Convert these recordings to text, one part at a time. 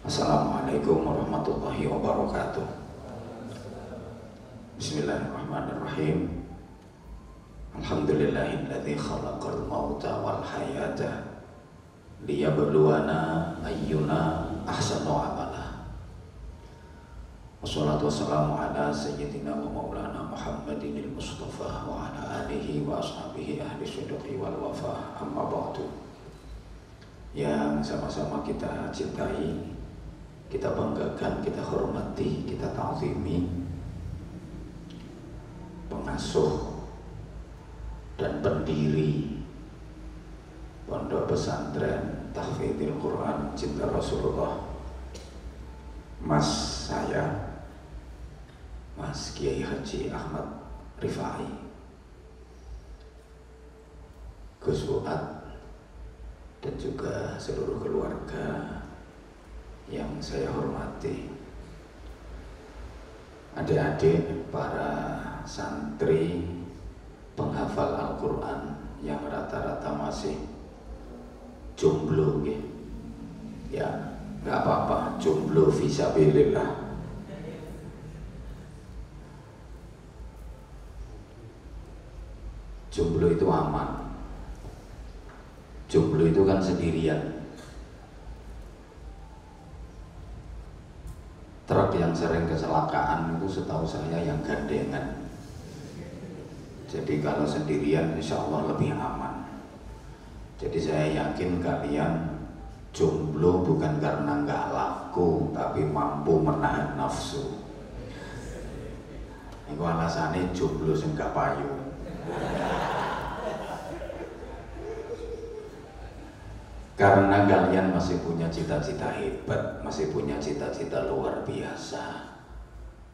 Assalamualaikum warahmatullahi wabarakatuh. Bismillahirrahmanirrahim. Alhamdulillahilladzi khalaqal mauta wal hayata liyabluwana ayyuna ahsanu amala. Wassalatu wassalamu ala sayyidina wa maulana Muhammadin mustafa wa ala alihi wa ashabihi ahli syuduqi wal wafa. Amma ba'du. Yang sama-sama kita cintai kita banggakan, kita hormati, kita ta'zimi pengasuh dan pendiri pondok pesantren tahfidzil Quran cinta Rasulullah. Mas saya Mas Kiai Haji Ahmad Rifai. Gus Fuad dan juga seluruh keluarga yang saya hormati. Adik-adik para santri penghafal Al-Quran yang rata-rata masih jomblo gitu. ya nggak apa-apa jomblo visabilillah. Jomblo itu aman. Jomblo itu kan sendirian truk yang sering kecelakaan itu setahu saya yang gandengan. Jadi kalau sendirian insya Allah lebih aman. Jadi saya yakin kalian jomblo bukan karena nggak laku tapi mampu menahan nafsu. Itu alasannya jomblo sing gak payu Karena kalian masih punya cita-cita hebat, masih punya cita-cita luar biasa.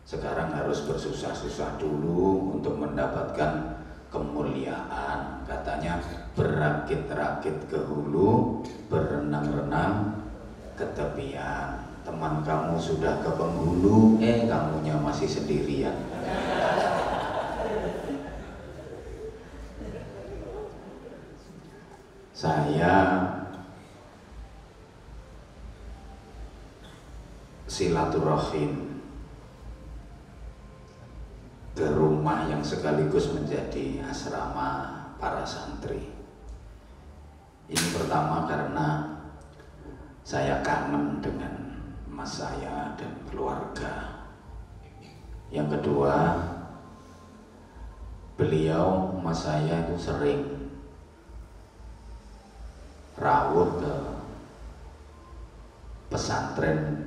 Sekarang harus bersusah-susah dulu untuk mendapatkan kemuliaan. Katanya berakit-rakit ke hulu, berenang-renang ke tepian. Teman kamu sudah ke penghulu, eh kamunya masih sendirian. Saya silaturahim ke rumah yang sekaligus menjadi asrama para santri. Ini pertama karena saya kangen dengan mas saya dan keluarga. Yang kedua, beliau mas saya itu sering rawuh ke pesantren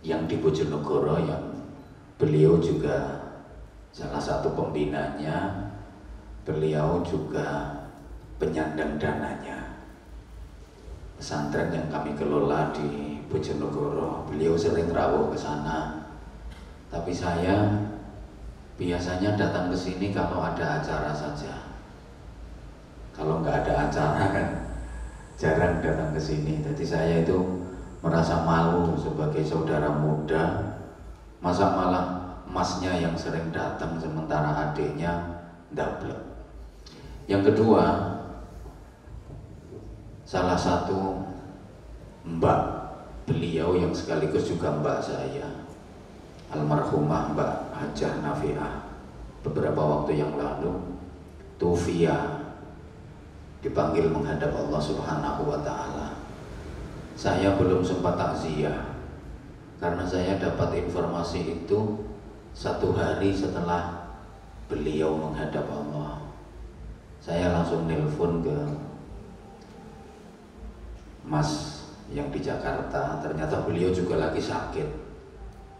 yang di Bojonegoro yang beliau juga salah satu pembinanya. Beliau juga penyandang dananya. Pesantren yang kami kelola di Bojonegoro beliau sering rawuh ke sana. Tapi saya biasanya datang ke sini kalau ada acara saja. Kalau nggak ada acara kan jarang datang ke sini. Jadi saya itu merasa malu sebagai saudara muda masa malah masnya yang sering datang sementara adiknya double yang kedua salah satu mbak beliau yang sekaligus juga mbak saya almarhumah mbak Hajah Nafiah beberapa waktu yang lalu Tufia dipanggil menghadap Allah Subhanahu wa taala saya belum sempat takziah karena saya dapat informasi itu satu hari setelah beliau menghadap Allah. Saya langsung nelpon ke Mas yang di Jakarta. Ternyata beliau juga lagi sakit.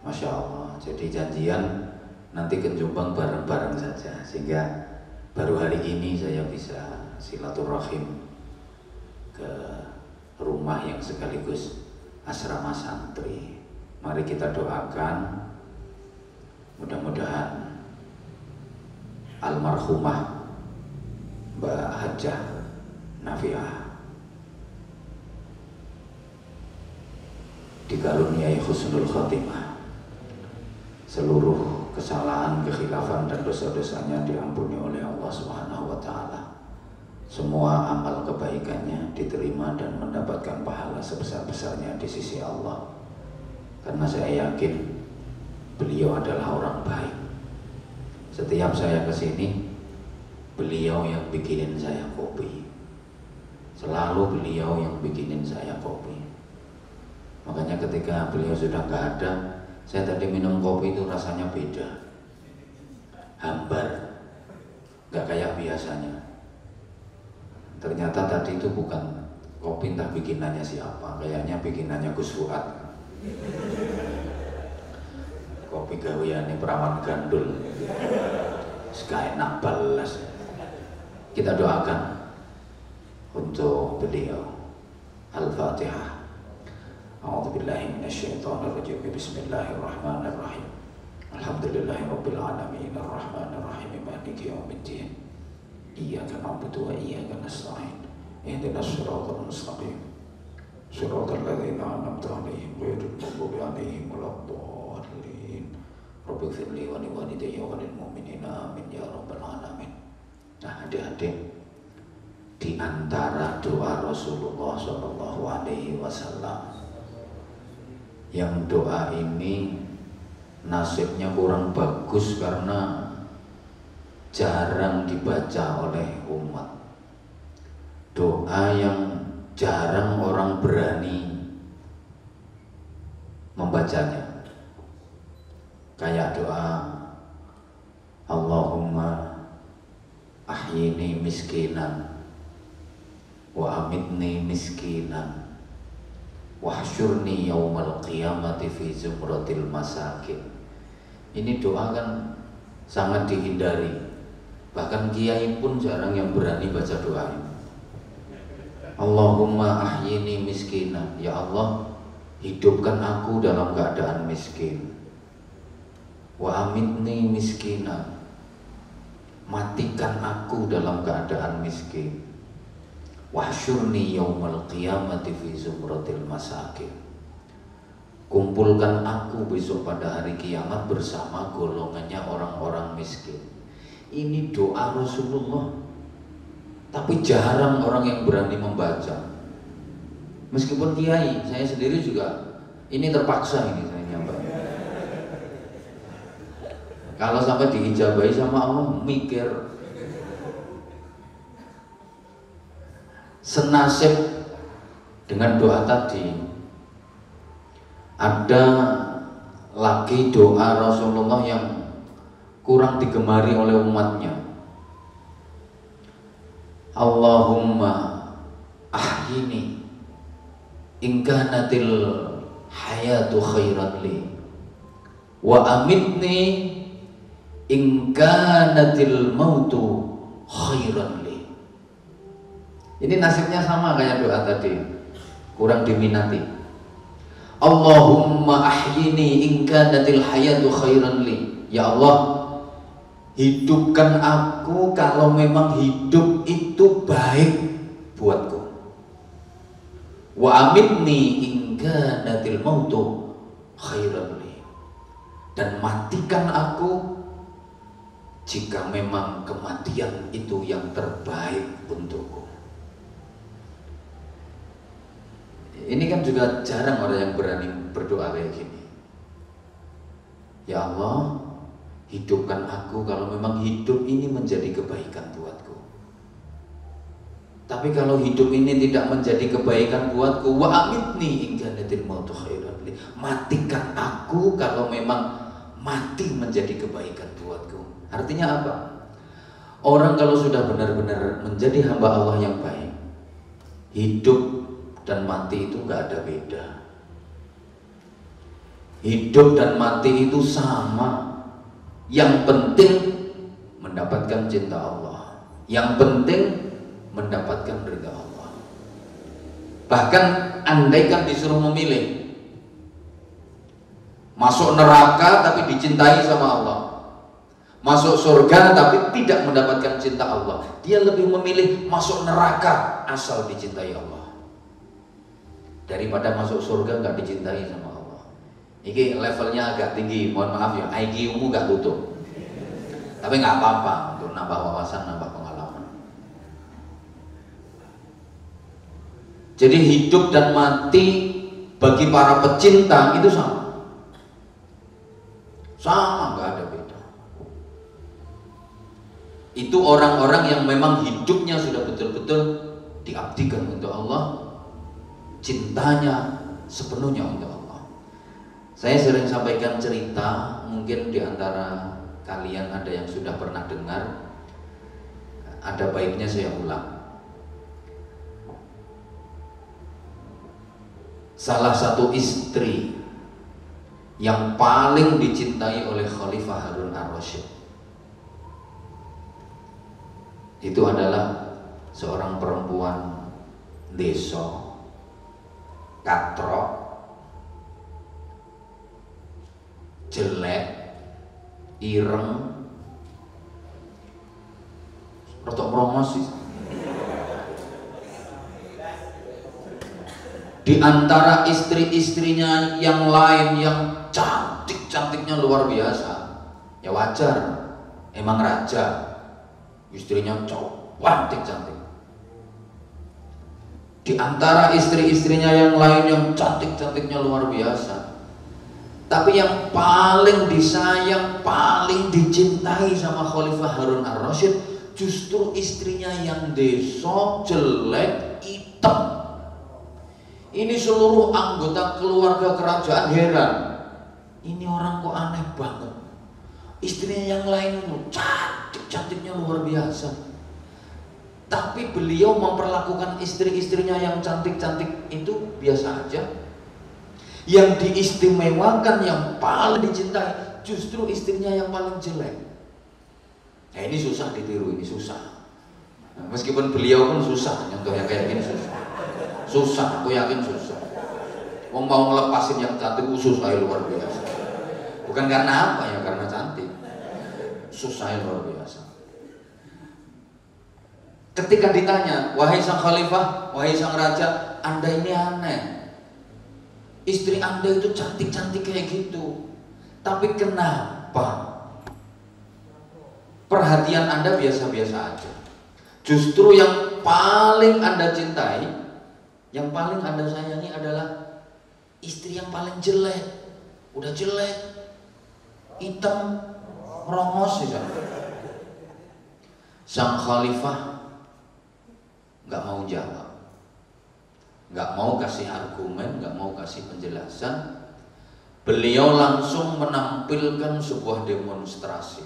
Masya Allah. Jadi janjian nanti ke Jombang bareng-bareng saja. Sehingga baru hari ini saya bisa silaturahim ke rumah yang sekaligus asrama santri. Mari kita doakan. Mudah-mudahan almarhumah Mbak Hajah Nafiah dikaruniai husnul khotimah seluruh kesalahan, kekhilafan dan dosa-dosanya diampuni oleh Allah Subhanahu wa semua amal kebaikannya diterima dan mendapatkan pahala sebesar-besarnya di sisi Allah. karena saya yakin beliau adalah orang baik. Setiap saya ke sini, beliau yang bikinin saya kopi. Selalu beliau yang bikinin saya kopi. Makanya ketika beliau sudah nggak ada, saya tadi minum kopi itu rasanya beda. Hambar, nggak kayak biasanya Ternyata tadi itu bukan kopi entah bikinannya siapa, kayaknya bikinannya Gus Fuad. Kopi gaweane perawan gandul. Sekali enak balas. Kita doakan untuk beliau. Al-Fatihah. أعوذ بالله من الشيطان الرجيم بسم الله الرحمن الرحيم الحمد لله رب العالمين الرحمن الرحيم مالك يوم الدين إياك نعبد وإياك نستعين اهدنا الصراط المستقيم صراط الذين أنعمت عليهم غير المغضوب عليهم ولا الضالين رب اغفر لي ولوالدي وللمؤمنين آمين يا رب العالمين Nah adik-adik di antara doa Rasulullah Shallallahu Alaihi Wasallam yang doa ini nasibnya kurang bagus karena jarang dibaca oleh umat. Doa yang jarang orang berani membacanya. Kayak doa Allahumma ahyini miskinan wa amitni miskinan wahsyurni yaumal qiyamati fi zumratil masakin ini doa kan sangat dihindari bahkan kiai pun jarang yang berani baca doa. Ini Allahumma ahyini miskinan ya Allah hidupkan aku dalam keadaan miskin. Wa amitni miskinan matikan aku dalam keadaan miskin. Wahsyurni yaumal qiyamati fi zumratil masakin kumpulkan aku besok pada hari kiamat bersama golongannya orang-orang miskin ini doa Rasulullah. Tapi jarang orang yang berani membaca. Meskipun kiai saya sendiri juga ini terpaksa ini saya nyampe kalau sampai diijabahi sama Allah mikir. Senasib dengan doa tadi. Ada lagi doa Rasulullah yang kurang digemari oleh umatnya Allahumma ahyini ingkanatil hayatu khairan li wa amitni ingkanatil mautu khairan li ini nasibnya sama kayak doa tadi, kurang diminati. Allahumma ahyini inka natil hayatu khairan li. Ya Allah, hidupkan aku kalau memang hidup itu baik buatku. Wa amitni inka natil mautu khairan li. Dan matikan aku jika memang kematian itu yang terbaik untukku. Ini kan juga jarang orang yang berani berdoa kayak gini. Ya Allah, hidupkan aku kalau memang hidup ini menjadi kebaikan buatku. Tapi kalau hidup ini tidak menjadi kebaikan buatku, wa amitni hingga natil mautu. Matikan aku kalau memang mati menjadi kebaikan buatku. Artinya apa? Orang kalau sudah benar-benar menjadi hamba Allah yang baik, hidup dan mati itu nggak ada beda. Hidup dan mati itu sama. Yang penting mendapatkan cinta Allah. Yang penting mendapatkan ridha Allah. Bahkan andaikan disuruh memilih masuk neraka tapi dicintai sama Allah. Masuk surga tapi tidak mendapatkan cinta Allah. Dia lebih memilih masuk neraka asal dicintai Allah daripada masuk surga nggak dicintai sama. Ini levelnya agak tinggi, mohon maaf ya, IQ mu gak tutup. Tapi nggak apa-apa untuk nambah wawasan, nambah pengalaman. Jadi hidup dan mati bagi para pecinta itu sama. Sama nggak ada beda. Itu orang-orang yang memang hidupnya sudah betul-betul diabdikan untuk Allah, cintanya sepenuhnya untuk Allah. Saya sering sampaikan cerita, mungkin di antara kalian ada yang sudah pernah dengar, ada baiknya saya ulang. Salah satu istri yang paling dicintai oleh Khalifah Harun ar-Rasyid itu adalah seorang perempuan desa katrok jelek ireng rotok promosi. Di antara istri-istrinya yang lain yang cantik-cantiknya luar biasa ya wajar. Emang raja istrinya cowok cantik-cantik. Di antara istri-istrinya yang lain yang cantik-cantiknya luar biasa tapi yang paling disayang, paling dicintai sama Khalifah Harun ar-Rasyid justru istrinya yang deso, jelek, hitam. Ini seluruh anggota keluarga kerajaan heran ini orang kok aneh banget. Istrinya yang lain itu cantik-cantiknya luar biasa. Tapi beliau memperlakukan istri-istrinya yang cantik-cantik itu biasa aja. Yang diistimewakan, yang paling dicintai, justru istrinya yang paling jelek. Nah ini susah ditiru, ini susah. Nah, meskipun beliau pun susah, contohnya kayak gini susah. Susah, aku yakin susah. Mau mau ngelepasin yang cantik usus kayak luar biasa. Bukan karena apa ya, karena cantik. Susah luar biasa. Ketika ditanya, wahai sang khalifah, wahai sang raja, anda ini aneh. Istri anda itu cantik-cantik kayak gitu. Tapi kenapa? Perhatian anda biasa-biasa aja. Justru yang paling anda cintai, yang paling anda sayangi adalah istri yang paling jelek. Udah jelek, hitam, rongos ya. Sang khalifah nggak mau jawab, nggak mau kasih argumen, nggak mau kasih penjelasan. Beliau langsung menampilkan sebuah demonstrasi.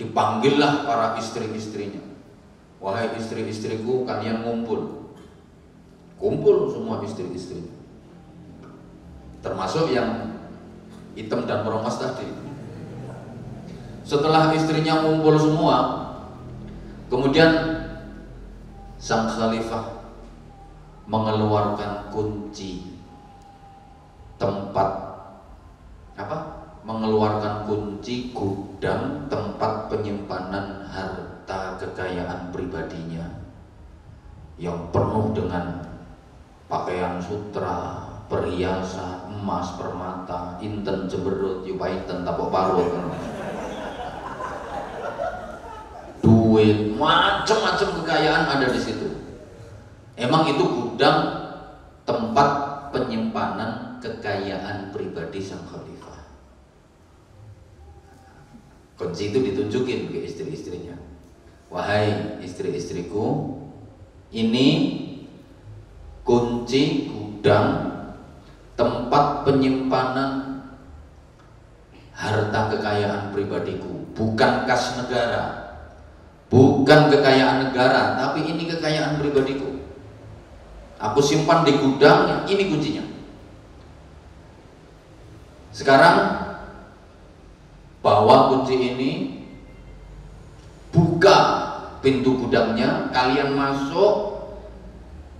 Dipanggillah para istri-istrinya. Wahai istri-istriku, kalian ngumpul. Kumpul semua istri-istrinya. Termasuk yang hitam dan merongos tadi. Setelah istrinya ngumpul semua, kemudian sang khalifah mengeluarkan kunci tempat apa? Mengeluarkan kunci gudang tempat penyimpanan harta kekayaan pribadinya yang penuh dengan pakaian sutra, perhiasan, emas, permata, inten ceberut, yupaitan, tapok parut. Duit, macam-macam kekayaan ada di situ. Emang itu gudang tempat penyimpanan kekayaan pribadi sang khalifah. Kunci itu ditunjukin ke istri-istrinya. Wahai istri-istriku, ini kunci gudang tempat penyimpanan harta kekayaan pribadiku, bukan kas negara, bukan kekayaan negara, tapi ini kekayaan pribadiku. Aku simpan di gudang, ini kuncinya. Sekarang bawa kunci ini, buka pintu gudangnya, kalian masuk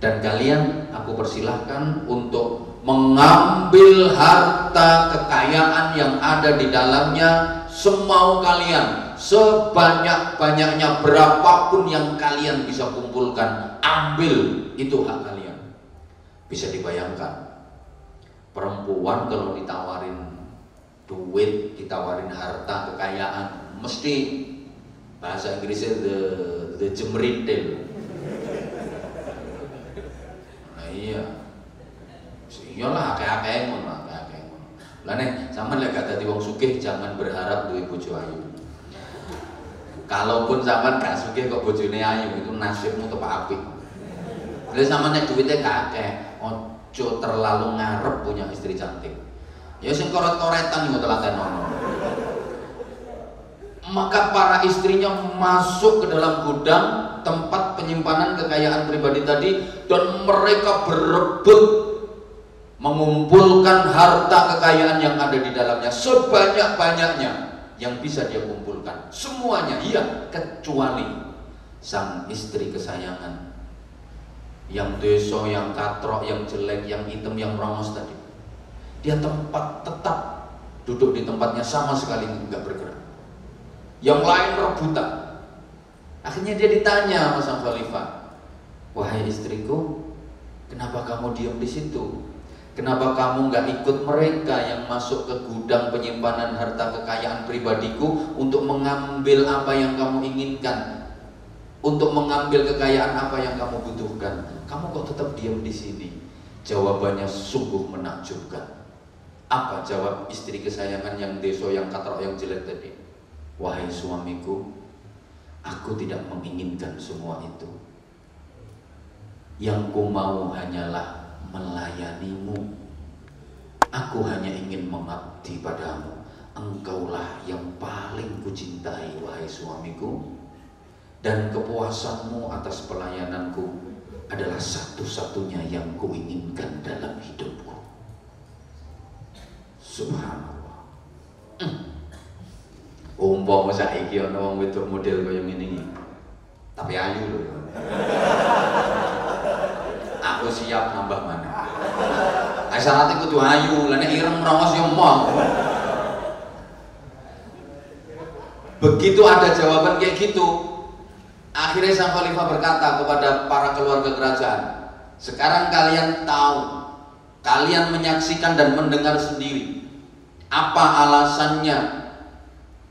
dan kalian aku persilahkan untuk mengambil harta kekayaan yang ada di dalamnya semau kalian sebanyak-banyaknya berapapun yang kalian bisa kumpulkan ambil itu hak kalian bisa dibayangkan perempuan kalau ditawarin duit ditawarin harta kekayaan mesti bahasa Inggrisnya the the jemritel nah iya. Iyalah akeh-akeh ngono akeh-akeh ngono. Lah nek sampean lek dadi wong sugih jangan berharap duwe bojo ayu. Kalaupun zaman gak sugih kok bojone ayu itu nasibmu tepak apik. Lha sampean nek duwite gak akeh, ojo terlalu ngarep punya istri cantik. Ya sing koret-koretan yo telaten ono. Maka para istrinya masuk ke dalam gudang tempat penyimpanan kekayaan pribadi tadi dan mereka berebut mengumpulkan harta kekayaan yang ada di dalamnya sebanyak-banyaknya yang bisa dia kumpulkan semuanya iya kecuali sang istri kesayangan yang deso, yang katrok, yang jelek, yang hitam, yang rongos tadi. Dia tempat tetap duduk di tempatnya sama sekali nggak bergerak. Yang lain rebutan. Akhirnya dia ditanya sama sang khalifah, wahai istriku, kenapa kamu diam di situ? Kenapa kamu nggak ikut mereka yang masuk ke gudang penyimpanan harta kekayaan pribadiku untuk mengambil apa yang kamu inginkan, untuk mengambil kekayaan apa yang kamu butuhkan? Kamu kok tetap diam di sini? Jawabannya sungguh menakjubkan. Apa jawab istri kesayangan yang deso, yang katrok, yang jelek tadi? Wahai suamiku, aku tidak menginginkan semua itu. Yang ku mau hanyalah melayanimu. Aku hanya ingin mengabdi padamu. Engkaulah yang paling kucintai, wahai suamiku. Dan kepuasanmu atas pelayananku adalah satu-satunya yang kuinginkan dalam hidupku. Subhanallah. Hmm. Umpama saiki ana wong wedok model kaya ngene Tapi ayu loh. Aku siap nambah mana. Nah, syaratnya kudu ayu, lan ireng merongos yo mau. Begitu ada jawaban kayak gitu, Akhirnya sang khalifah berkata kepada para keluarga kerajaan, sekarang kalian tahu, kalian menyaksikan dan mendengar sendiri apa alasannya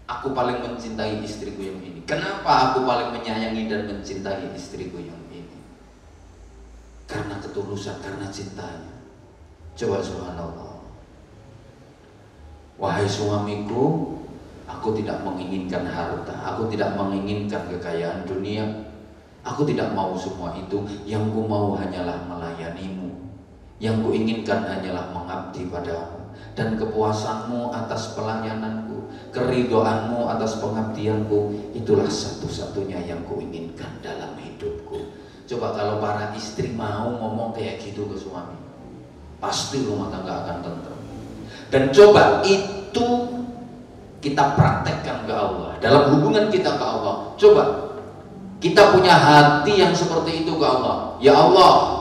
aku paling mencintai istriku yang ini. Kenapa aku paling menyayangi dan mencintai istriku yang ini? Karena ketulusan, karena cintanya. Coba subhanallah. Wahai suamiku, Aku tidak menginginkan harta, aku tidak menginginkan kekayaan dunia. Aku tidak mau semua itu. Yang ku mau hanyalah melayanimu. Yang ku inginkan hanyalah mengabdi padamu dan kepuasanmu atas pelayananku, keridoanmu atas pengabdianku, itulah satu-satunya yang ku inginkan dalam hidupku. Coba kalau para istri mau ngomong kayak gitu ke suami, pasti rumah tangga akan tentu. Dan coba itu kita praktekkan ke Allah. Dalam hubungan kita ke Allah. Coba kita punya hati yang seperti itu ke Allah. Ya Allah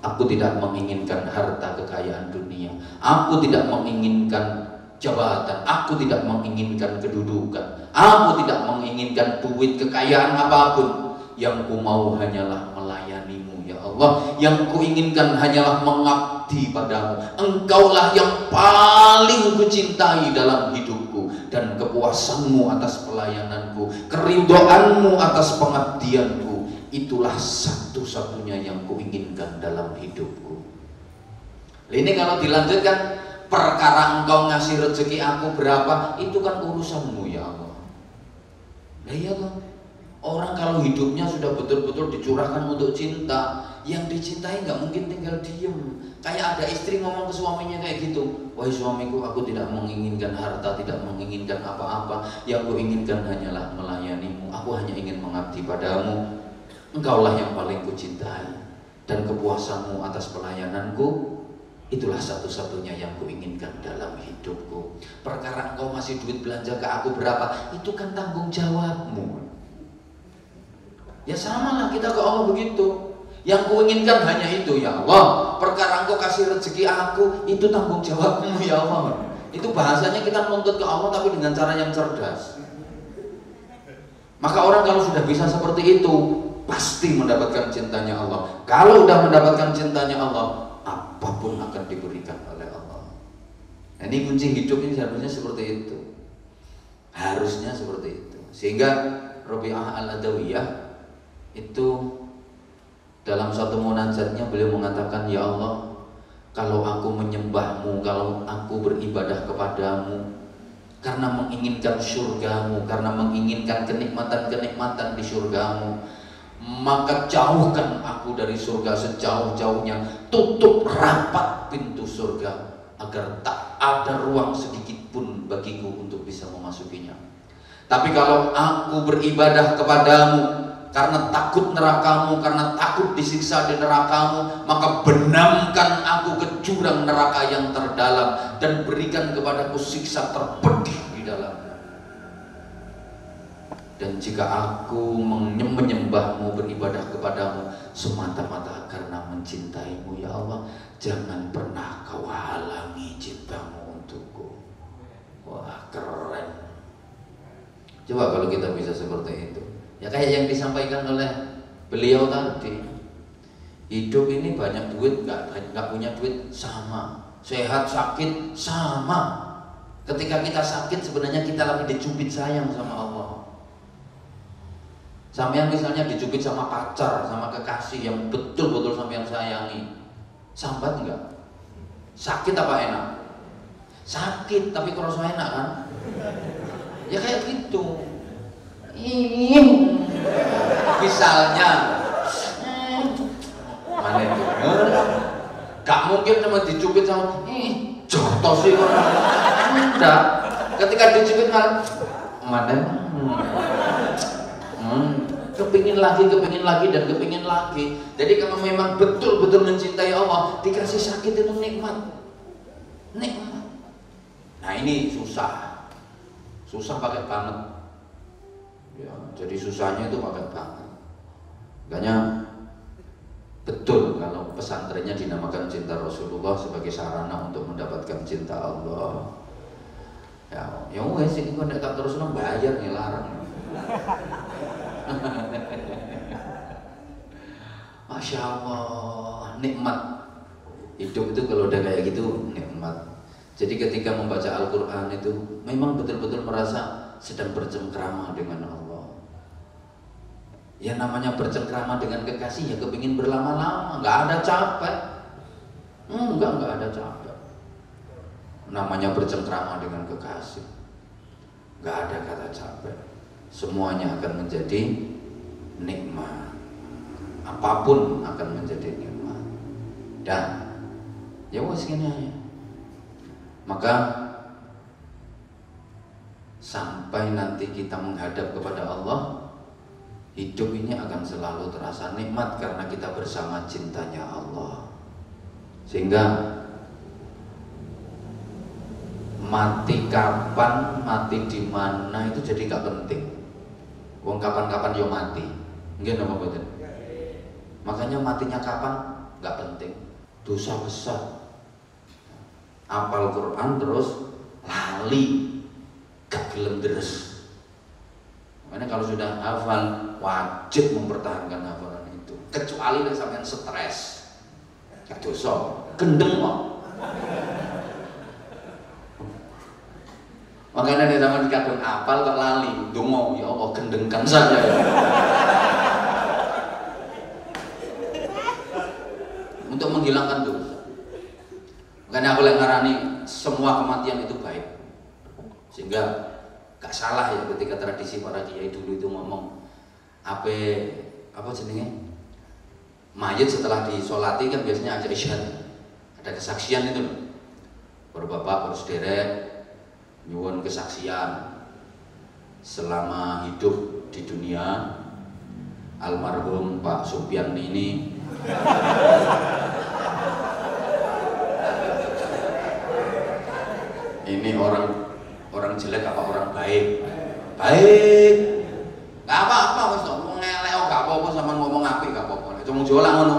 aku tidak menginginkan harta kekayaan dunia. Aku tidak menginginkan jabatan. Aku tidak menginginkan kedudukan. Aku tidak menginginkan duit kekayaan apa pun. Yang ku mau hanyalah melayanimu ya Allah. Yang ku inginkan hanyalah mengabdi padamu. Engkaulah yang paling ku cintai dalam hidup dan kepuasanmu atas pelayananku, keridoanmu atas pengabdianku, itulah satu-satunya yang kuinginkan dalam hidupku. Ini kalau dilanjutkan, perkara engkau ngasih rezeki aku berapa, itu kan urusanmu ya Allah. Nah iya kan? Orang kalau hidupnya sudah betul-betul dicurahkan untuk cinta, yang dicintai nggak mungkin tinggal diem. Kayak ada istri ngomong ke suaminya kayak gitu, wahai suamiku, aku tidak menginginkan harta, tidak menginginkan apa-apa. Yang aku inginkan hanyalah melayanimu. Aku hanya ingin mengabdi padamu. Engkaulah yang paling kucintai dan kepuasanmu atas pelayananku Itulah satu-satunya yang kuinginkan dalam hidupku. Perkara engkau masih duit belanja ke aku berapa, itu kan tanggung jawabmu. Ya sama lah kita ke Allah begitu. Yang kuinginkan hanya itu ya Allah. Perkara engkau kasih rezeki aku itu tanggung jawabmu ya Allah. Itu bahasanya kita menuntut ke Allah tapi dengan cara yang cerdas. Maka orang kalau sudah bisa seperti itu pasti mendapatkan cintanya Allah. Kalau sudah mendapatkan cintanya Allah, apa pun akan diberikan oleh Allah. Nah, ini kunci hidup ini seharusnya seperti itu. Harusnya seperti itu. Sehingga Rabi'ah al-Adawiyah itu dalam satu munajatnya beliau mengatakan ya Allah kalau aku menyembahmu kalau aku beribadah kepadamu karena menginginkan surgamu, karena menginginkan kenikmatan-kenikmatan di surgamu, maka jauhkan aku dari surga sejauh-jauhnya, tutup rapat pintu surga agar tak ada ruang sedikit pun bagiku untuk bisa memasukinya. Tapi kalau aku beribadah kepadamu, karena takut nerakamu, karena takut disiksa di nerakamu, maka benamkan aku ke jurang neraka yang terdalam dan berikan kepadaku siksa terpedih di dalamnya. Dan jika aku menyembahmu, beribadah kepadamu semata-mata karena mencintaimu, ya Allah, jangan pernah kau halangi cintamu untukku. Wah, keren. Coba kalau kita bisa seperti itu. Ya kayak yang disampaikan oleh beliau tadi. Hidup ini banyak duit, nggak nggak punya duit sama. Sehat sakit sama. Ketika kita sakit sebenarnya kita lagi dicubit sayang sama Allah. Sampai misalnya dicubit sama pacar, sama kekasih yang betul-betul sampai yang sayangi. Sambat enggak? Sakit apa enak? Sakit tapi kerasa enak kan? Ya kayak gitu misalnya. Mana itu gak mungkin cuma dicubit sama ih jotos sih enggak ketika dicubit malah mana? Hmm. hmm. kepingin lagi kepingin lagi dan kepingin lagi. Jadi kalau memang betul-betul mencintai Allah dikasih sakit itu nikmat. Nikmat. Nah ini susah. Susah pakai banget Ya, jadi susahnya itu pakai banget. Makanya betul kalau pesantrennya dinamakan cinta Rasulullah sebagai sarana untuk mendapatkan cinta Allah. Ya, ya wes ini kok tak terus bayar nih larang. Masya Allah, nikmat hidup itu kalau udah kayak gitu nikmat. Jadi ketika membaca Al-Quran itu memang betul-betul merasa sedang bercengkrama dengan Allah. Ya namanya bercengkrama dengan kekasih ya kepingin berlama-lama, nggak ada capek. Enggak, nggak ada capek. Namanya bercengkrama dengan kekasih, nggak ada kata capek. Semuanya akan menjadi nikmat. Apa pun akan menjadi nikmat. Dan ya wes aja. Maka sampai nanti kita menghadap kepada Allah hidup ini akan selalu terasa nikmat karena kita bersama cintanya Allah. Sehingga mati kapan, mati di mana itu jadi nggak penting. Wong kapan-kapan yo mati. Enggak nama betul. Makanya matinya kapan nggak penting. Dosa besar. Apal Quran terus lali gak gelem Makanya kalau sudah hafal wajib mempertahankan hafalan itu. Kecuali nek sampean stres. Gak dosa, gendeng kok. Makanya di zaman kadung apal kok lali, ya Allah gendengkan saja ya. Untuk menghilangkan dosa. Makanya aku ngarani semua kematian itu baik. Sehingga gak salah ya ketika tradisi para kiai dulu itu ngomong apa apa jenenge? Mayat setelah disolati kan biasanya ada isyad ada kesaksian itu loh. Berbapak bersederet nyuwun kesaksian. Selama hidup di dunia almarhum Pak Supian ini. Ini orang jelek apa orang baik? Baik. Gak apa-apa wis ngomong ngelek oh, gak apa-apa sama ngomong api gak apa-apa. Cuma jualan ngono.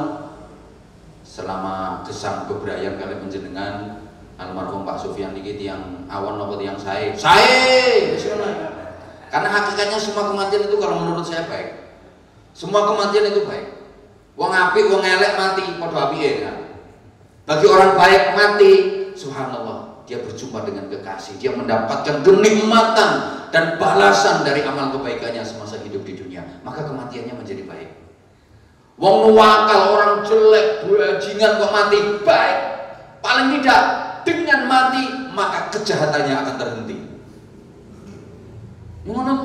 Selama gesang keberayaan kali penjenengan almarhum Pak Sufyan ini yang awan apa yang saya saya karena hakikatnya semua kematian itu kalau menurut saya baik. Semua kematian itu baik. Wong api wong elek mati padha api ya. Bagi orang baik mati subhanallah dia berjumpa dengan kekasih, dia mendapatkan kenikmatan dan balasan dari amal kebaikannya semasa hidup di dunia, maka kematiannya menjadi baik. Wong nuwakal orang jelek, bajingan kok mati baik. Paling tidak dengan mati maka kejahatannya akan terhenti. Ngono.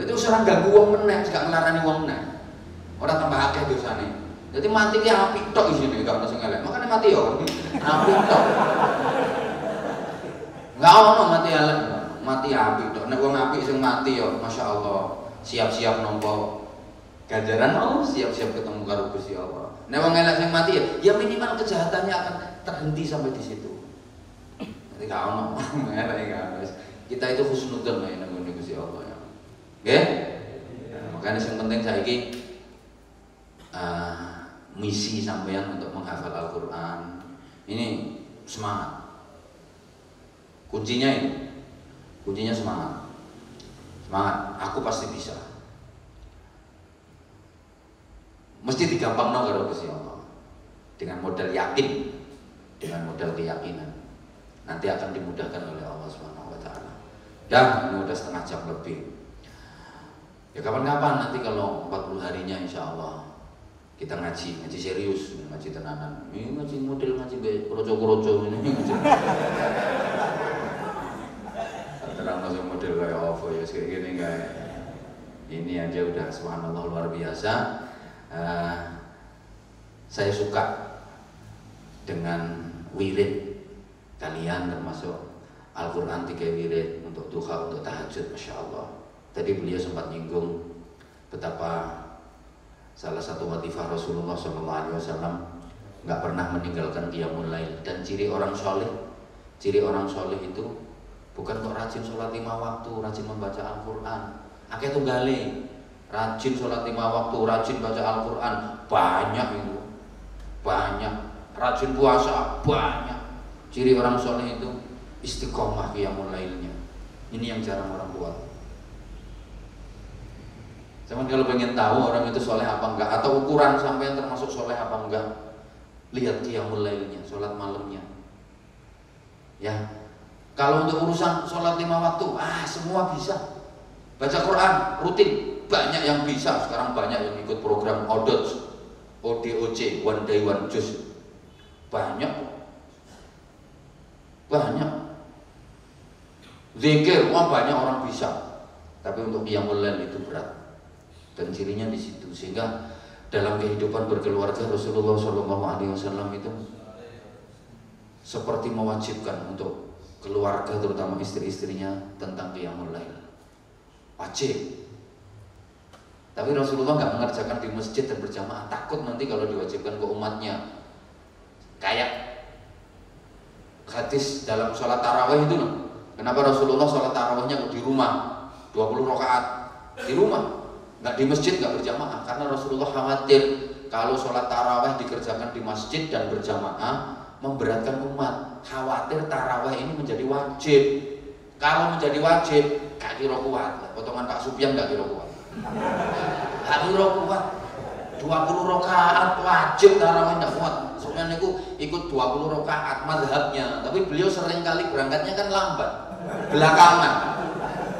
Jadi usah ganggu wong meneh, gak ngelarani wong meneh. Ora tambah akeh dosane. Jadi mati ki apik tok isine gak ono sing. Makane mati yo. Apik tok. Enggak ono mati elek. Mati apik tok. Nek wong apik sing mati yo, Masya Allah. Siap-siap nompo ganjaran mau siap-siap ketemu karo Gusti Allah. Nek wong elek mati ya, ya minimal kejahatannya akan terhenti sampai di situ. Nanti gak ono. Elek. Kita itu husnudzon ya nang Gusti Allah ya. Nah, makanya yang penting saya uh, misi sampean untuk menghafal Al-Quran ini semangat kuncinya ini kuncinya semangat semangat aku pasti bisa mesti digampang no kalau Gusti Allah dengan modal yakin dengan modal keyakinan nanti akan dimudahkan oleh Allah Subhanahu wa taala. Dan ini udah setengah jam lebih. Ya kapan-kapan nanti kalau 40 harinya insya Allah kita ngaji, ngaji serius, ngaji tenanan. Ini ngaji model ngaji kroco-kroco ini. Terang langsung model kayak apa ya kayak gini kayak ini aja udah subhanallah luar biasa. Uh, saya suka dengan wirid kalian termasuk Al-Quran tiga wirid untuk duha, untuk tahajud, Masya Allah. Tadi beliau sempat nyinggung betapa salah satu watifah Rasulullah SAW nggak pernah meninggalkan qiyamul lail dan ciri orang soleh ciri orang soleh itu bukan kok rajin sholat lima waktu rajin membaca Al-Quran. Akeh tunggale rajin sholat lima waktu rajin baca Al-Quran. Banyak itu. Banyak. Rajin puasa banyak. Ciri orang soleh itu istiqomah qiyamul lailnya. Ini yang jarang orang buat. Cuman kalau pengen tahu orang itu soleh apa enggak atau ukuran sampai yang termasuk soleh apa enggak, lihat dia mulainya, sholat malamnya. Ya, kalau untuk urusan sholat lima waktu, ah semua bisa. Baca Quran rutin, banyak yang bisa. Sekarang banyak yang ikut program ODOJ, ODOC, One Day One Juice. Banyak, banyak. Zikir, wah banyak orang bisa. Tapi untuk yang lain itu berat dan cirinya di situ sehingga dalam kehidupan berkeluarga Rasulullah Wasallam itu seperti mewajibkan untuk keluarga terutama istri-istrinya tentang qiyamul lail. Wajib. Tapi Rasulullah nggak mengerjakan di masjid dan berjamaah. Takut nanti kalau diwajibkan ke umatnya. Kayak hadis dalam sholat tarawih itu loh. Kenapa Rasulullah sholat tarawihnya di rumah? 20 rakaat. Di rumah. Nggak di masjid nggak berjamaah. Karena Rasulullah khawatir kalau sholat taraweh dikerjakan di masjid dan berjamaah memberatkan umat. Khawatir taraweh ini menjadi wajib. Kalau menjadi wajib gak kira kuat. Potongan Pak Supian gak kira kuat. Gak kira kuat. 20 rakaat wajib taraweh nggak kuat. Soalnya itu ikut 20 rakaat madhabnya. Tapi beliau sering kali berangkatnya kan lambat. Belakangan.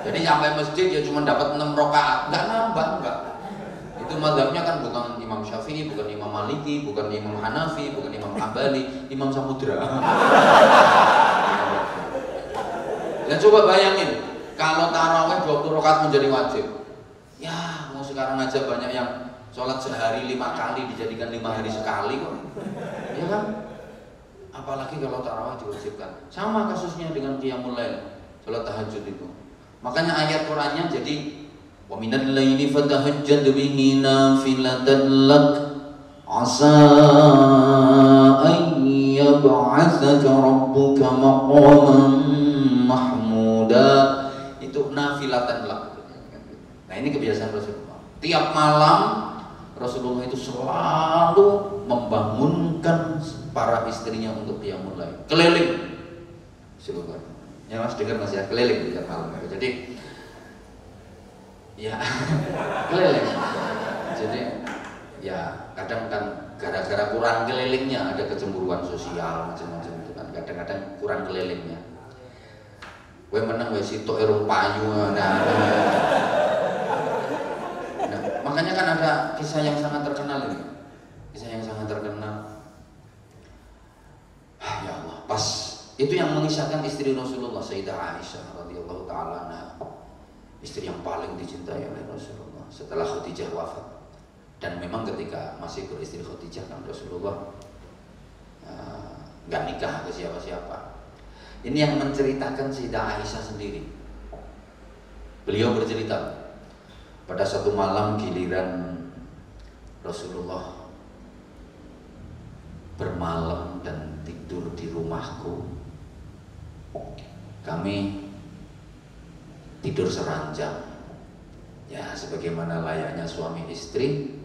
Jadi sampai masjid ya cuma dapat 6 rakaat, nggak nambah enggak. Itu madhabnya kan bukan Imam Syafi'i, bukan Imam Maliki, bukan Imam Hanafi, bukan Imam Hambali, Imam Samudra. Dan coba bayangin, kalau taraweh 20 rakaat menjadi wajib. Ya, mau sekarang aja banyak yang sholat sehari lima kali dijadikan lima hari sekali kok. Ya kan? Apalagi kalau taraweh diwajibkan. Sama kasusnya dengan qiyamul lail, sholat tahajud itu. Makanya ayat Qur'annya jadi minal laili fatahajjad bihi nafilatan lak asa an yab'atsaka rabbuka maqaman mahmuda itu nafilatan lak. Nah ini kebiasaan Rasulullah. Tiap malam Rasulullah itu selalu membangunkan para istrinya untuk qiyamul lail keliling. Silakan ya mas dengar mas ya keliling tiap malam. Jadi ya. Keliling. Jadi ya kadang kan gara-gara kurang kelilingnya ada kecemburuan sosial macam-macam itu kan. Kadang-kadang kurang kelilingnya. Gue menang gue situ erung payu nah, nah, makanya kan ada kisah yang sangat terkenal ini. Kisah yang sangat terkenal. Ah, ya Allah. Pas itu yang mengisahkan istri Rasulullah Sayyidah Aisyah radhiyallahu taala istri yang paling dicintai oleh Rasulullah setelah Khadijah wafat. Dan memang ketika masih beristri Khadijah kan Rasulullah eh, nggak uh, nikah ke siapa-siapa. Ini yang menceritakan Sayyidah Aisyah sendiri. Beliau bercerita pada satu malam giliran Rasulullah bermalam dan tidur di rumahku. Kami tidur seranjang. Ya, sebagaimana layaknya suami istri,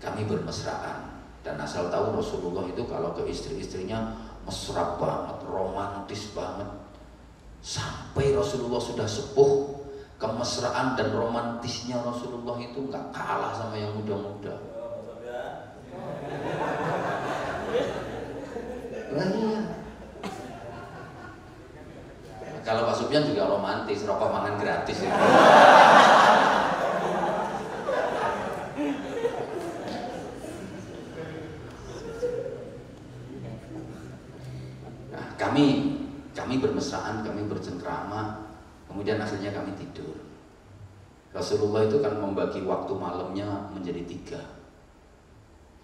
kami bermesraan. Dan asal tahu Rasulullah itu kalau ke istri-istrinya mesra banget, romantis banget. Sampai Rasulullah sudah sepuh, kemesraan dan romantisnya Rasulullah itu nggak kalah sama yang muda-muda. Nah, iya. Kalau Pak Sufyan juga romantis, rokok mangan gratis ya. Nah, kami kami bermesraan, kami bercengkrama, kemudian akhirnya kami tidur. Rasulullah itu kan membagi waktu malamnya menjadi tiga.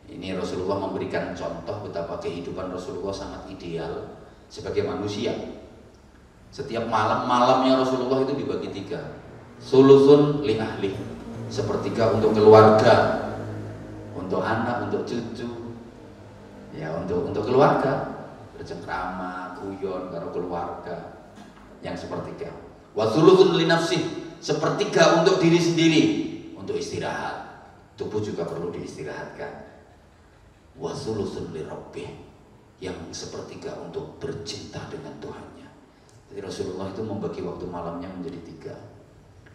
Ini Rasulullah memberikan contoh betapa kehidupan Rasulullah sangat ideal sebagai manusia. Setiap malam malamnya Rasulullah itu dibagi tiga. Sulusun li ahli, sepertiga untuk keluarga, untuk anak, untuk cucu, ya untuk untuk keluarga. Bercengkrama, guyon karo keluarga. Yang sepertiga. Wa sulusun li nafsi, sepertiga untuk diri sendiri, untuk istirahat. Tubuh juga perlu diistirahatkan. Wasulusun li yang sepertiga untuk bercinta dengan Tuhannya. Jadi Rasulullah itu membagi waktu malamnya menjadi tiga.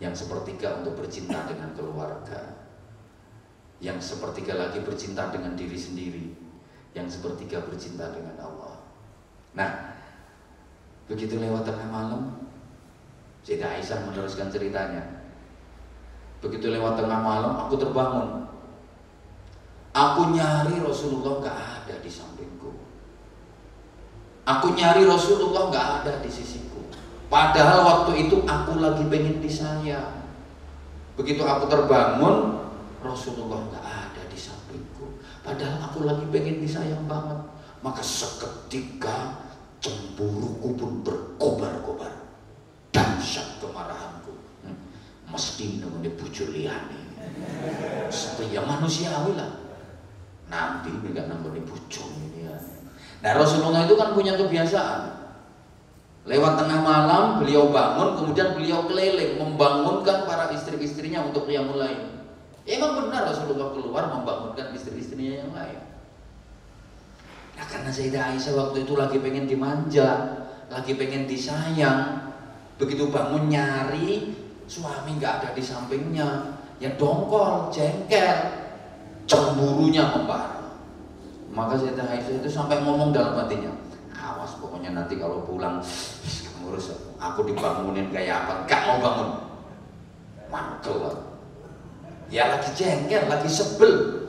Yang sepertiga untuk bercinta dengan keluarga. Yang sepertiga lagi bercinta dengan diri sendiri. Yang sepertiga bercinta dengan Allah. Nah, begitu lewat tengah malam, Sayyidah Aisyah meneruskan ceritanya. Begitu lewat tengah malam, aku terbangun Aku nyari Rasulullah nggak ada di sampingku. Aku nyari Rasulullah nggak ada di sisiku. Padahal waktu itu aku lagi pengen disayang. Begitu aku terbangun, Rasulullah nggak ada di sampingku. Padahal aku lagi pengen disayang banget. Maka seketika cemburuku pun berkobar-kobar. Dahsyat kemarahanku. Mesti namanya bujur liani. Setia manusiawi lah ini kan namanya bujung ini ya. Nah Rasulullah itu kan punya kebiasaan. Lewat tengah malam beliau bangun, kemudian beliau keliling membangunkan para istri-istrinya untuk yang lain. Emang benar Rasulullah keluar membangunkan istri-istrinya yang lain. Nah karena Sayyidah Aisyah waktu itu lagi pengen dimanja, lagi pengen disayang. Begitu bangun nyari, suami nggak ada di sampingnya, ya dongkol, jengkel, cemburunya membara. Maka Sayyidah Aisyah itu sampai ngomong dalam hatinya, awas pokoknya nanti kalau pulang ngurus aku dibangunin kayak apa, gak mau bangun. Mantul Ya lagi jengkel, lagi sebel,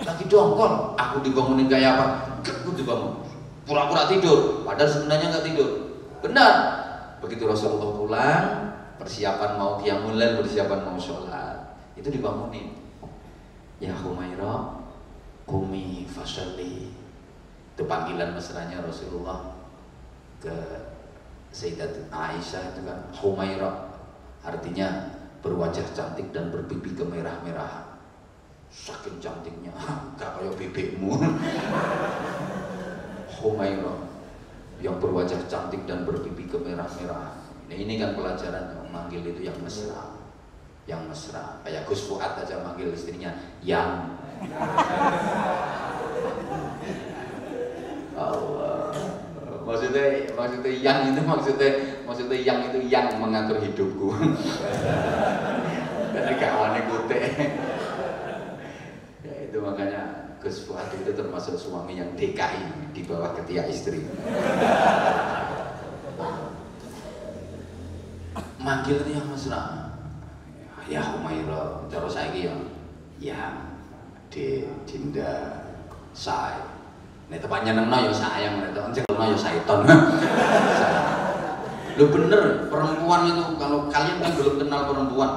lagi dongkol, aku dibangunin kayak apa, aku dibangun. Pura-pura tidur, padahal sebenarnya nggak tidur. Benar. Begitu Rasulullah pulang, persiapan mau qiyamul persiapan mau sholat, itu dibangunin Ya Humaira Kumi Fasalli Itu panggilan mesranya Rasulullah Ke Sayyidat Aisyah itu kan Humaira Artinya berwajah cantik dan berpipi kemerah-merahan. Saking cantiknya Gak kayak bibikmu. Humaira Yang berwajah cantik dan berpipi kemerah-merahan. Nah ini kan pelajaran Manggil itu yang mesra. Yang mesra. Kayak Gus Fuad aja manggil istrinya yang Allah. Maksudnya maksudnya yang itu maksudnya maksudnya yang itu yang mengatur hidupku. Dari kawannya kute ya itu makanya Gus Fuad itu termasuk suami yang DKI di bawah ketiak istri. Manggil itu yang mesra ya Humaira cara saiki ya ya di dinda saya Nek tepatnya nengno ya sayang, nek tepatnya nengno ya saiton. Lo bener, perempuan itu kalau kalian kan belum kenal perempuan.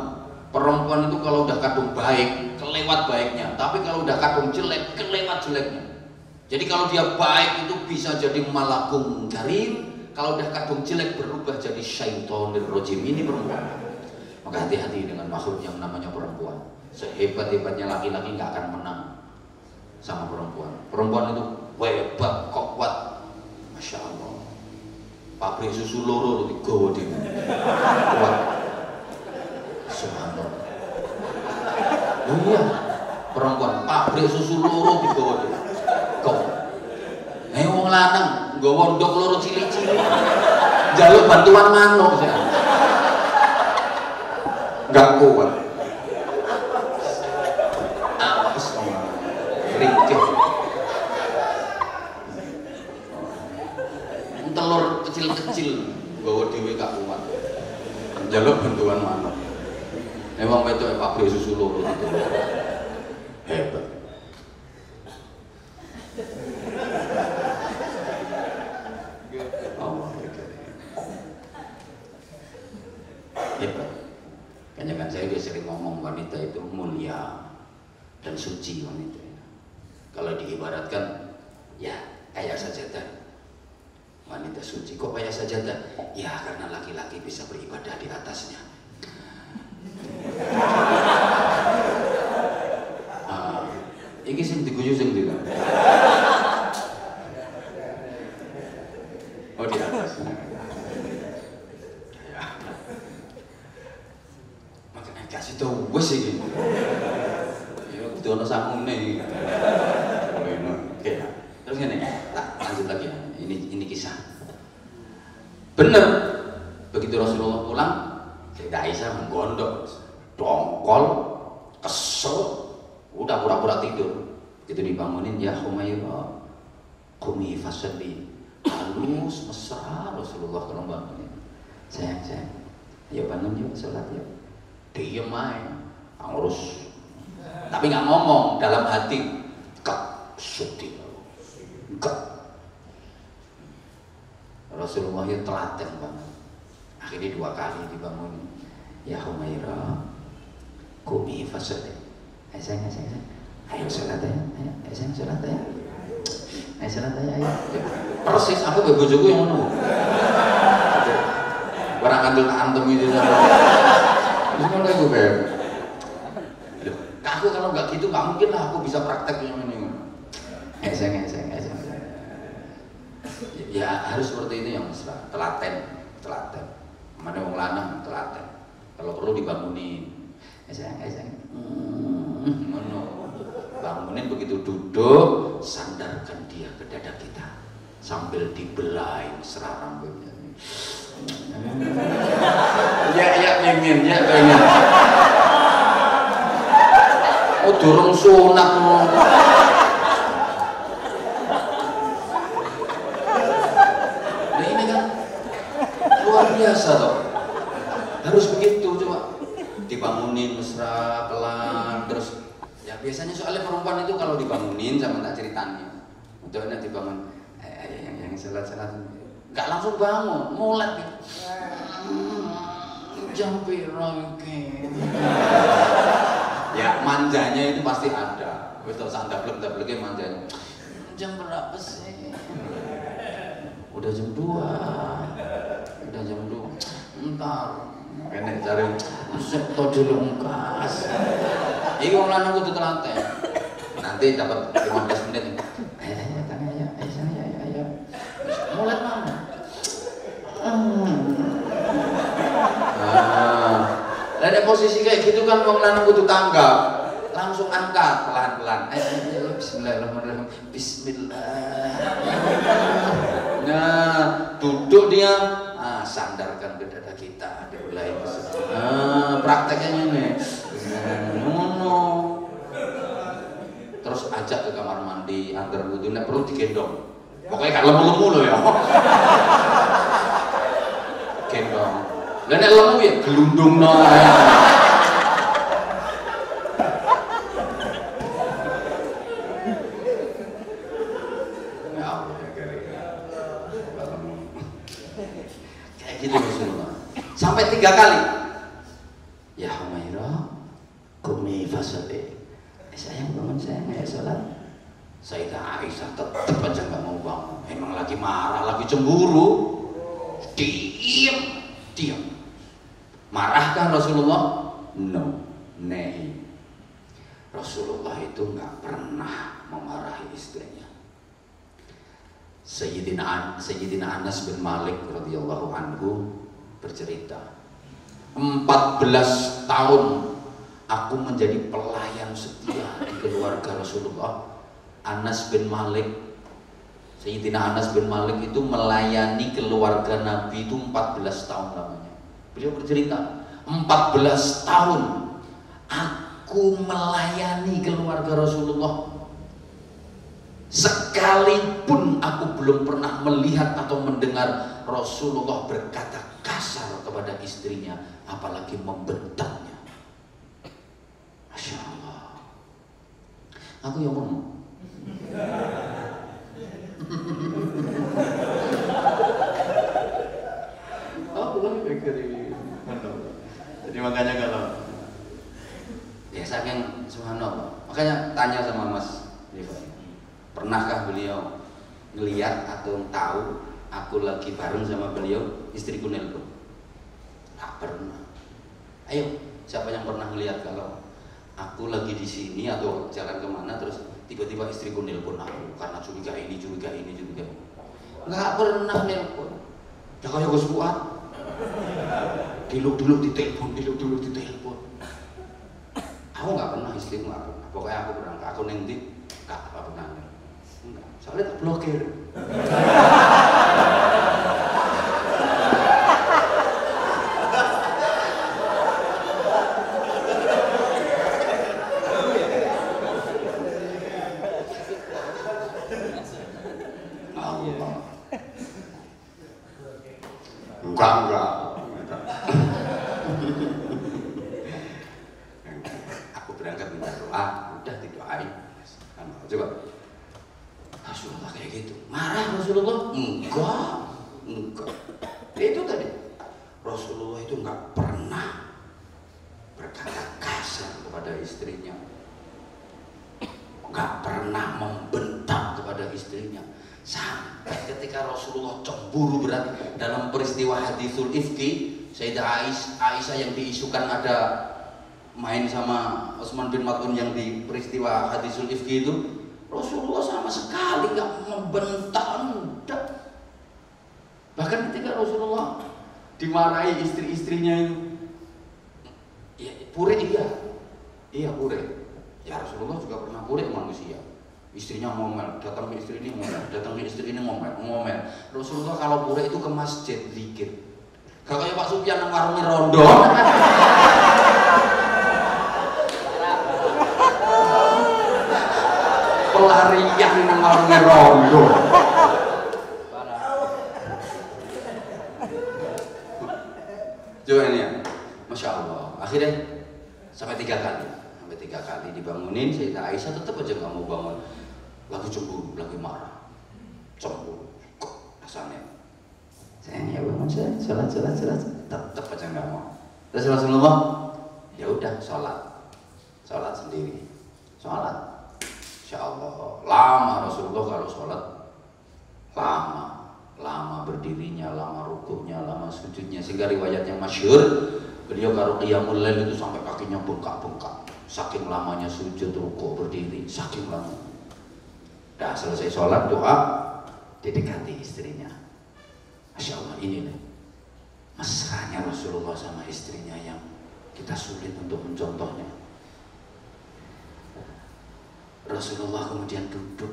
Perempuan itu kalau udah kadung baik, kelewat baiknya. Tapi kalau udah kadung jelek, kelewat jeleknya. Jadi kalau dia baik itu bisa jadi malakum karim. Kalau udah kadung jelek berubah jadi syaitonir rojim. Ini perempuan. Maka hati-hati dengan makhluk yang namanya perempuan. Sehebat-hebatnya laki-laki nggak akan menang sama perempuan. Perempuan itu hebat, kok kuat. Masya Allah pabrik susu loro dhewe. Kuat. Subhanallah. Oh iya, perempuan pabrik susu loro digawa dhewe. Kok. Eh lanang nggawa ndok loro cili-cili. Jaluk bantuan manuk. Enggak kuat. Kecil-kecil bawa dewi gak kuat. Jaluk bantuan mana emang itu pabrik susu loro. Itu hebat Allah hebat. Kayaknya kan saya dia sering ngomong wanita itu mulia dan suci wanita. Kalau diibaratkan ya kayak sajadah wanita suci kok kayak sajadah? Ya karena laki-laki bisa beribadah di atasnya ya manjanya itu pasti ada. Betul sandap belum belum manjanya. Jam berapa sih? Udah jam 2 udah jam 2 entar kene cari. Sekto dilungkas. Iki wong lanang kudu telaten nanti dapat 15 menit. Ayo ayo ada posisi kayak gitu kan wong lanang kudu tanggap langsung angkat pelan-pelan. Ayo, bismillahirrahmanirrahim. Bismillah nah duduk dia. Ah, sandarkan ke dada kita mulai ah, prakteknya ini terus ajak ke kamar mandi antar wudhu nek perlu digendong. Pokoknya kan lemu-lemu loh ya. Gendong dan nek lemu ya gelundung no kayak gitu loh Sampai tiga kali. Ya Humaira, kumi fasali. Eh, sayang bangun sayang ya sholat. Sayyidah Aisyah tetap aja nggak mau bangun. Emang lagi marah, lagi cemburu. Diam, diam. Marahkah Rasulullah? No, nehi. Rasulullah itu nggak pernah memarahi istrinya. Sayyidina, Sayyidina Anas bin Malik radhiyallahu anhu bercerita 14 tahun aku menjadi pelayan setia di keluarga Rasulullah Anas bin Malik Sayyidina Anas bin Malik itu melayani keluarga Nabi itu 14 tahun lamanya beliau bercerita 14 tahun aku melayani keluarga Rasulullah. Sekalipun aku belum pernah melihat atau mendengar Rasulullah berkata kasar kepada istrinya apalagi membentaknya. Masya Allah. Aku yang ngomong Allah jadi makanya kalau ya saking subhanallah makanya tanya sama Mas pernahkah beliau ngeliat atau tahu aku lagi bareng sama beliau istriku nelpon? Nggak pernah. Ayo siapa yang pernah ngeliat kalau aku lagi di sini atau jalan ke mana terus tiba-tiba istriku nelpon aku karena curiga ini curiga ini curiga ini? Nggak pernah nelpon. Ya kayak kuat diluk-diluk di telepon diluk-diluk di telepon. Aku nggak pernah istriku nggak pernah. Pokoknya aku berangkat aku neng nggak pernah enggak soalnya tak blokir enggak enggak. Aku berangkat minta doa. Udah didoain. Coba. Rasulullah kayak gitu. Marah Rasulullah? Enggak itu tadi Rasulullah itu enggak pernah berkata kasar kepada istrinya enggak pernah membentak kepada istrinya sampai ketika Cemburu berat dalam peristiwa hadisul ifki Sayyidah Aisyah, Aisyah yang diisukan ada main sama Utsman bin Mat'un yang di peristiwa hadisul ifki itu. Rasulullah sama sekali nggak membentak enggak bahkan ketika Rasulullah dimarahi istri-istrinya itu ya, pure iya iya pure. Ya Rasulullah juga pernah pure manusia istrinya ngomel, datang ke istri ini ngomel, datang ke istri ini ngomel, ngomel. Rasulullah kalau pura itu ke masjid dikit. Gak kayak Pak Sufyan yang warungnya rondo. Pelarian yang warungnya rondo. Coba ini ya, masya Allah. Akhirnya sampai tiga kali, sampai tiga kali dibangunin. Sayyidah Aisyah tetap aja nggak mau bangun lagi cemburu, lagi marah, cemburu, kok rasanya. Sayang ya bangun saya, sholat, sholat, sholat, tetap aja nggak mau. Terus Rasulullah, ya udah sholat, sholat sendiri, sholat. Insya Allah, lama Rasulullah kalau sholat, lama, lama berdirinya, lama rukuknya, lama sujudnya. Sehingga riwayat yang masyur, beliau kalau qiyamul lail itu sampai kakinya bengkak-bengkak. Saking lamanya sujud, rukuk, berdiri, saking lamanya. Dah selesai sholat doa didekati istrinya. Masya Allah ini nih mesranya Rasulullah sama istrinya yang kita sulit untuk mencontohnya. Rasulullah kemudian duduk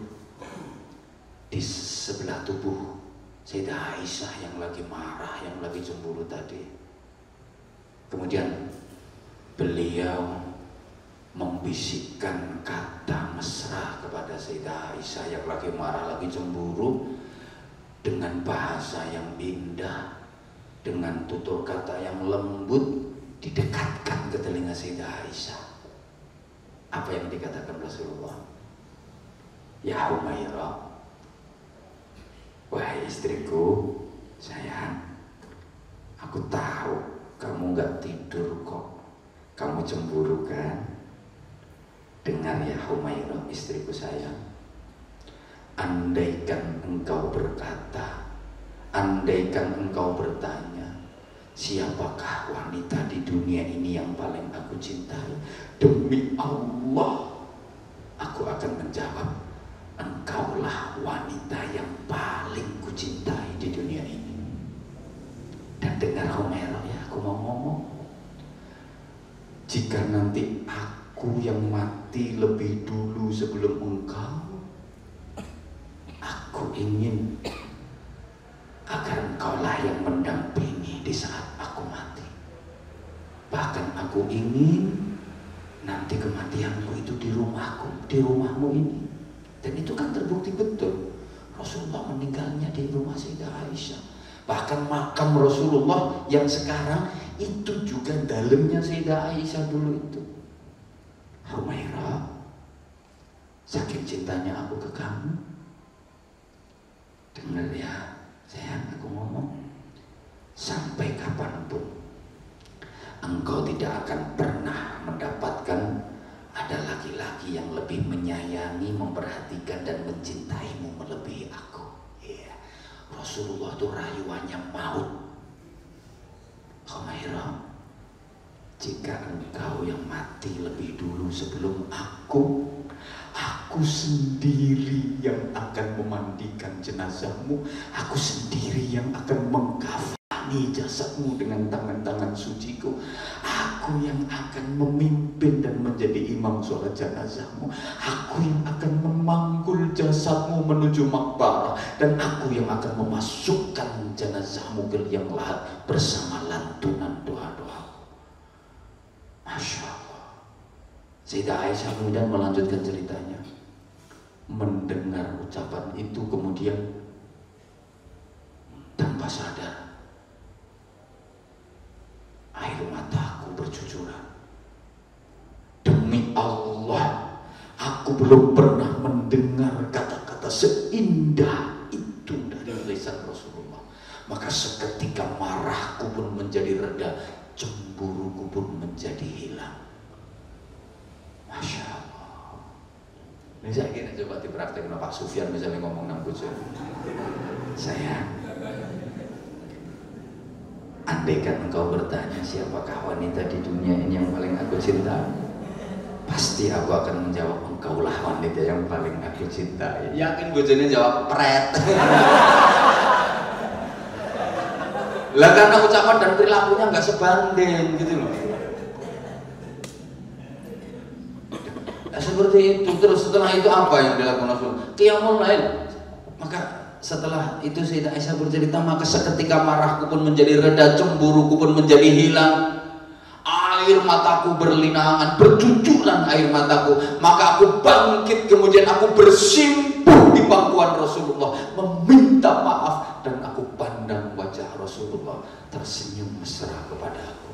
di sebelah tubuh Sayyidah Aisyah yang lagi marah, yang lagi cemburu tadi. Kemudian beliau membisikkan kata mesra kepada Sayyidah Aisyah yang lagi marah, lagi cemburu dengan bahasa yang indah, dengan tutur kata yang lembut didekatkan ke telinga Sayyidah Aisyah. Apa yang dikatakan Rasulullah? Ya Humairah, wahai istriku, sayang, aku tahu kamu nggak tidur kok. Kamu cemburu kan? Dengar ya Humairah istriku sayang. Andaikan engkau berkata, andaikan engkau bertanya, siapakah wanita di dunia ini yang paling aku cintai? Demi Allah, aku akan menjawab, engkaulah wanita yang paling kucintai di dunia ini. Dan dengar Humairah ya, aku mau ngomong. Jika nanti aku yang mati lebih dulu sebelum engkau, Aku ingin agar engkaulah yang mendampingi di saat aku mati. Bahkan aku ingin nanti kematianku itu di rumahku, di rumahmu ini. Dan itu kan terbukti betul. Rasulullah meninggalnya di rumah Sayyidah Aisyah. Bahkan makam Rasulullah yang sekarang itu juga dalamnya Sayyidah Aisyah dulu itu. Humairah, saking cintanya aku ke kamu, Dengar ya, sayang aku ngomong. Sampai kapan pun engkau tidak akan pernah mendapatkan ada laki-laki yang lebih menyayangi, memperhatikan dan mencintaimu melebihi aku. Iya. Rasulullah itu rayuannya maut. Khumairah, jika engkau yang mati lebih dulu sebelum aku, Aku sendiri yang akan memandikan jenazahmu. Aku sendiri yang akan mengkafani jasadmu dengan tangan-tangan suciku. Aku yang akan memimpin dan menjadi imam sholat jenazahmu. Aku yang akan memanggul jasadmu menuju makbarah. Dan aku yang akan memasukkan jenazahmu ke liang lahat bersama lantunan doa-doa. Masya Allah. Sayyidah Aisyah kemudian melanjutkan ceritanya. Mendengar ucapan itu kemudian tanpa sadar air mataku bercucuran. Demi Allah, aku belum pernah mendengar kata-kata seindah itu dari lisan Rasulullah. Maka seketika marahku pun menjadi reda, cemburuku pun menjadi hilang. Masya Allah. Ini saya kira coba dipraktek Pak Sufyan misalnya ngomong nang bojo. Saya Andaikan engkau bertanya siapakah wanita di dunia ini yang paling aku cinta Pasti aku akan menjawab engkaulah wanita yang paling aku cintai Yakin bojone jawab pret Lah karena ucapan dan perilakunya nggak sebanding gitu loh Nah, seperti itu terus setelah itu apa yang dilakukan Rasul? Qiyamul lain. Maka setelah itu Sayyidah Aisyah bercerita maka seketika marahku pun menjadi reda, cemburuku pun menjadi hilang. Air mataku berlinangan, bercucuran air mataku. Maka aku bangkit kemudian aku bersimpuh di pangkuan Rasulullah meminta maaf dan aku pandang wajah Rasulullah tersenyum mesra kepada aku.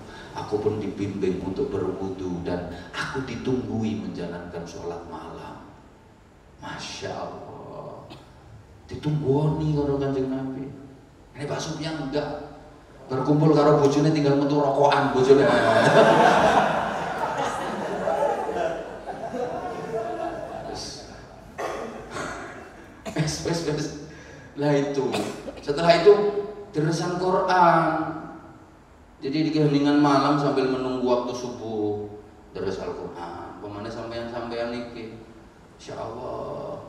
Aku pun dibimbing untuk berwudu dan aku ditunggui menjalankan sholat malam. Masya Allah. Ditunggoni kalau kanjeng Nabi. Ini Pak Sufyan enggak. Berkumpul karo bojone tinggal metu rokokan bojone. Wes wes wes. Lah itu. Setelah itu deresan Quran jadi di keheningan malam sambil menunggu waktu subuh terus Al-Quran. Pemana sampean-sampean niki. Insya Allah.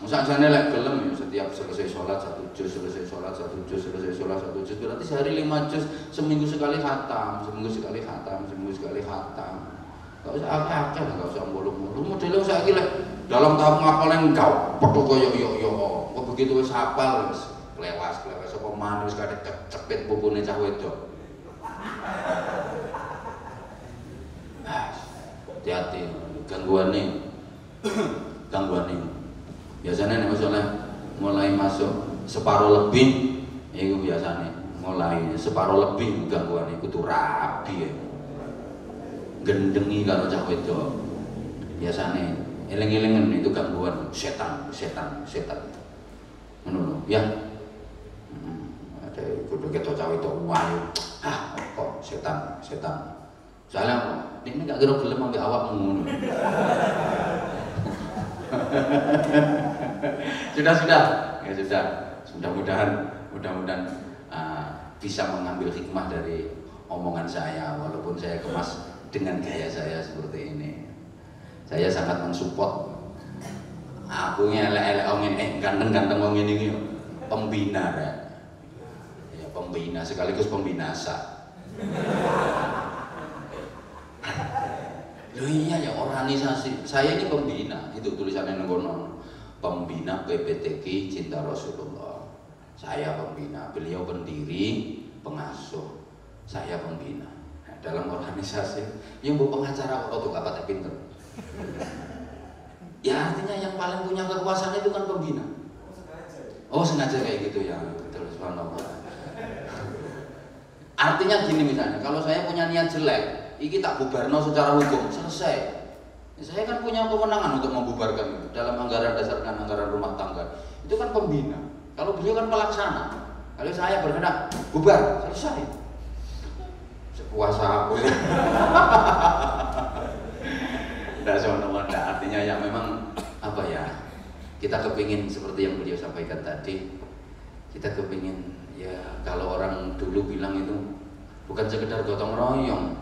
Masa jane lek gelem ya setiap selesai sholat satu juz, selesai sholat satu juz, selesai sholat satu juz. Berarti sehari lima juz, seminggu sekali khatam, seminggu sekali khatam, seminggu sekali khatam. Gak usah akeh-akeh, gak usah mulu-mulu. Modelnya usah lek dalam tahap ngapal yang kau, petu koyo yo yo. Kok begitu wis hafal wis klewas klewas apa maneh wis kadek cepet bubune cah wedok. Hati-hati. Gangguan nih. Gangguan nih. Biasanya nih misalnya mulai masuk separuh lebih itu biasanya mulai separuh lebih gangguan itu tuh rapi ya. Gendengi kalau cah itu biasanya eling-elingan itu gangguan setan setan setan. Menurut ya. Hmm, ada kudu kita cawe itu ah kok setan. Soalnya apa? Ini nggak kira gelem ambil awakmu sudah sudah. Ya sudah. Mudah-mudahan mudah-mudahan uh, bisa mengambil hikmah dari omongan saya. Walaupun saya kemas dengan gaya saya seperti ini. Saya sangat mensupport. Aku ngelek-elek ongin eh ganteng-ganteng ongin ini pembina ya. ya pembina sekaligus pembinasa Loh iya ya organisasi. Saya ini pembina, itu tulisannya nenggono. Pembina PPTK Cinta Rasulullah. Saya pembina, beliau pendiri, pengasuh. Saya pembina. Nah, dalam organisasi yang bu pengacara kok tuh apa pinter. Ya artinya yang paling punya kekuasaan itu kan pembina. Oh sengaja kayak gitu ya, betul subhanallah. Artinya gini misalnya, kalau saya punya niat jelek, iki tak bubarno secara hukum selesai. Ya, saya kan punya kewenangan untuk membubarkan itu dalam anggaran dasar dan anggaran rumah tangga. Itu kan pembina. Kalau beliau kan pelaksana kalau saya berkenan bubar selesai. Sekuasa aku. Tidak tidak artinya ya memang apa ya kita kepingin seperti yang beliau sampaikan tadi kita kepingin ya kalau orang dulu bilang itu bukan sekedar gotong royong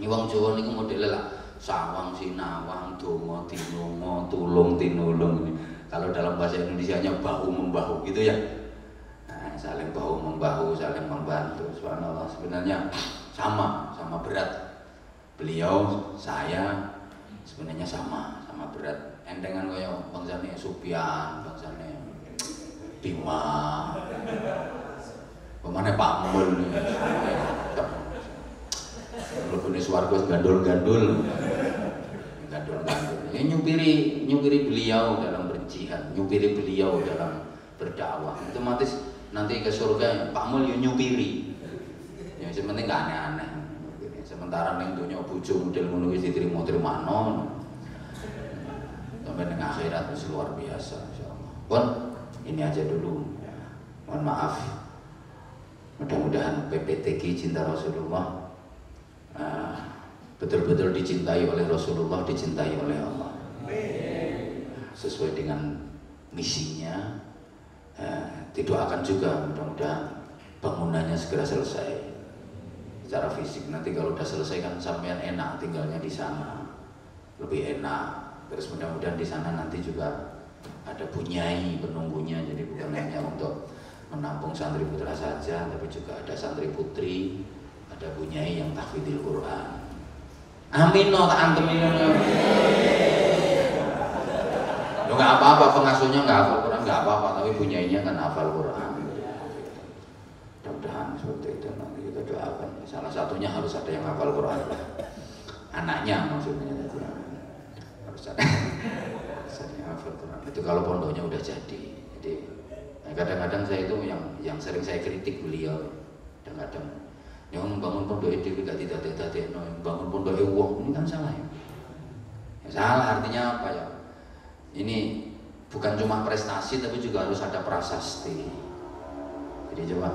ini wong Jawa niku modele lah sawang sinawang donga tinunga tulung tinulung ini. Kalau dalam bahasa Indonesia-nya bahu membahu gitu ya. Nah, saling bahu membahu, saling membantu. Subhanallah sebenarnya sama, sama berat. Beliau, saya sebenarnya sama, sama berat. Endengan kaya bangsane Supian, bangsane Bima. Pemane Pak Mul. Mlebune swarga gandul-gandul. Gandul-gandul. Ya nyupiri nyupiri beliau dalam berjihad, nyupiri beliau dalam berdakwah. Otomatis nanti ke surga Pak Mul yo nyupiri. Ya sementing gak aneh-aneh. Sementara ning dunya bojo model ngono wis diterima-terimano. Sampai ning akhirat wis luar biasa insyaallah. Pun ini aja dulu. Mohon maaf. Mudah-mudahan PPTG Cinta Rasulullah Ah, betul-betul dicintai oleh Rasulullah, dicintai oleh Allah. Sesuai dengan misinya, uh, didoakan juga mudah-mudahan bangunannya segera selesai secara fisik. Nanti kalau udah selesai kan sampean enak tinggalnya di sana, lebih enak. Terus mudah-mudahan di sana nanti juga ada bunyai penunggunya, jadi bukan hanya untuk menampung santri putra saja, tapi juga ada santri putri ada bunyai yang tahfidil Quran. Amin no tak antem ini lo nggak apa-apa pengasuhnya nggak hafal Quran nggak apa-apa tapi bunyainya kan hafal Quran. Mudah-mudahan seperti itu nanti kita doakan. Salah satunya harus ada yang hafal Quran. Anaknya maksudnya harus ada harus ada yang hafal Quran. Itu kalau pondoknya udah jadi. Jadi kadang-kadang saya itu yang yang sering saya kritik beliau. Kadang-kadang yang membangun pondok itu gak tidak tidak tidak bangun pondok uang ini kan salah ya. ya salah. Artinya apa ya? Ini bukan cuma prestasi tapi juga harus ada prasasti. Jadi coba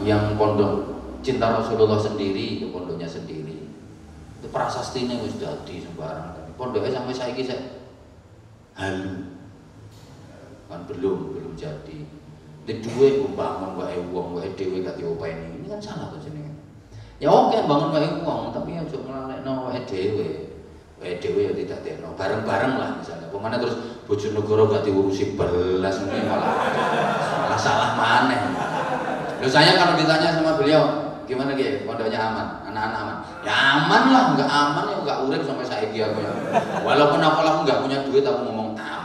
yang pondok cinta Rasulullah sendiri itu pondoknya sendiri. Itu prasasti ini harus jadi sembarang. Pondoknya sampai saya kisah halu kan belum belum jadi di duwe bangun wae wong wae dhewe gak diopeni. Ini kan salah tuh jenenge. Ya oke bangun wae wong, tapi aja nglalekno wae dhewe. Wae dhewe ya tidak tekno, bareng-bareng lah misalnya. Pemana terus Bojonegoro gak diurusi belas ini malah malah salah mana. Loh saya kalau ditanya sama beliau, gimana dia pondoknya aman, anak-anak aman. Ya aman lah, nggak aman ya nggak urip sampai saya ya. Walaupun aku lah nggak punya duit, aku ngomong aman.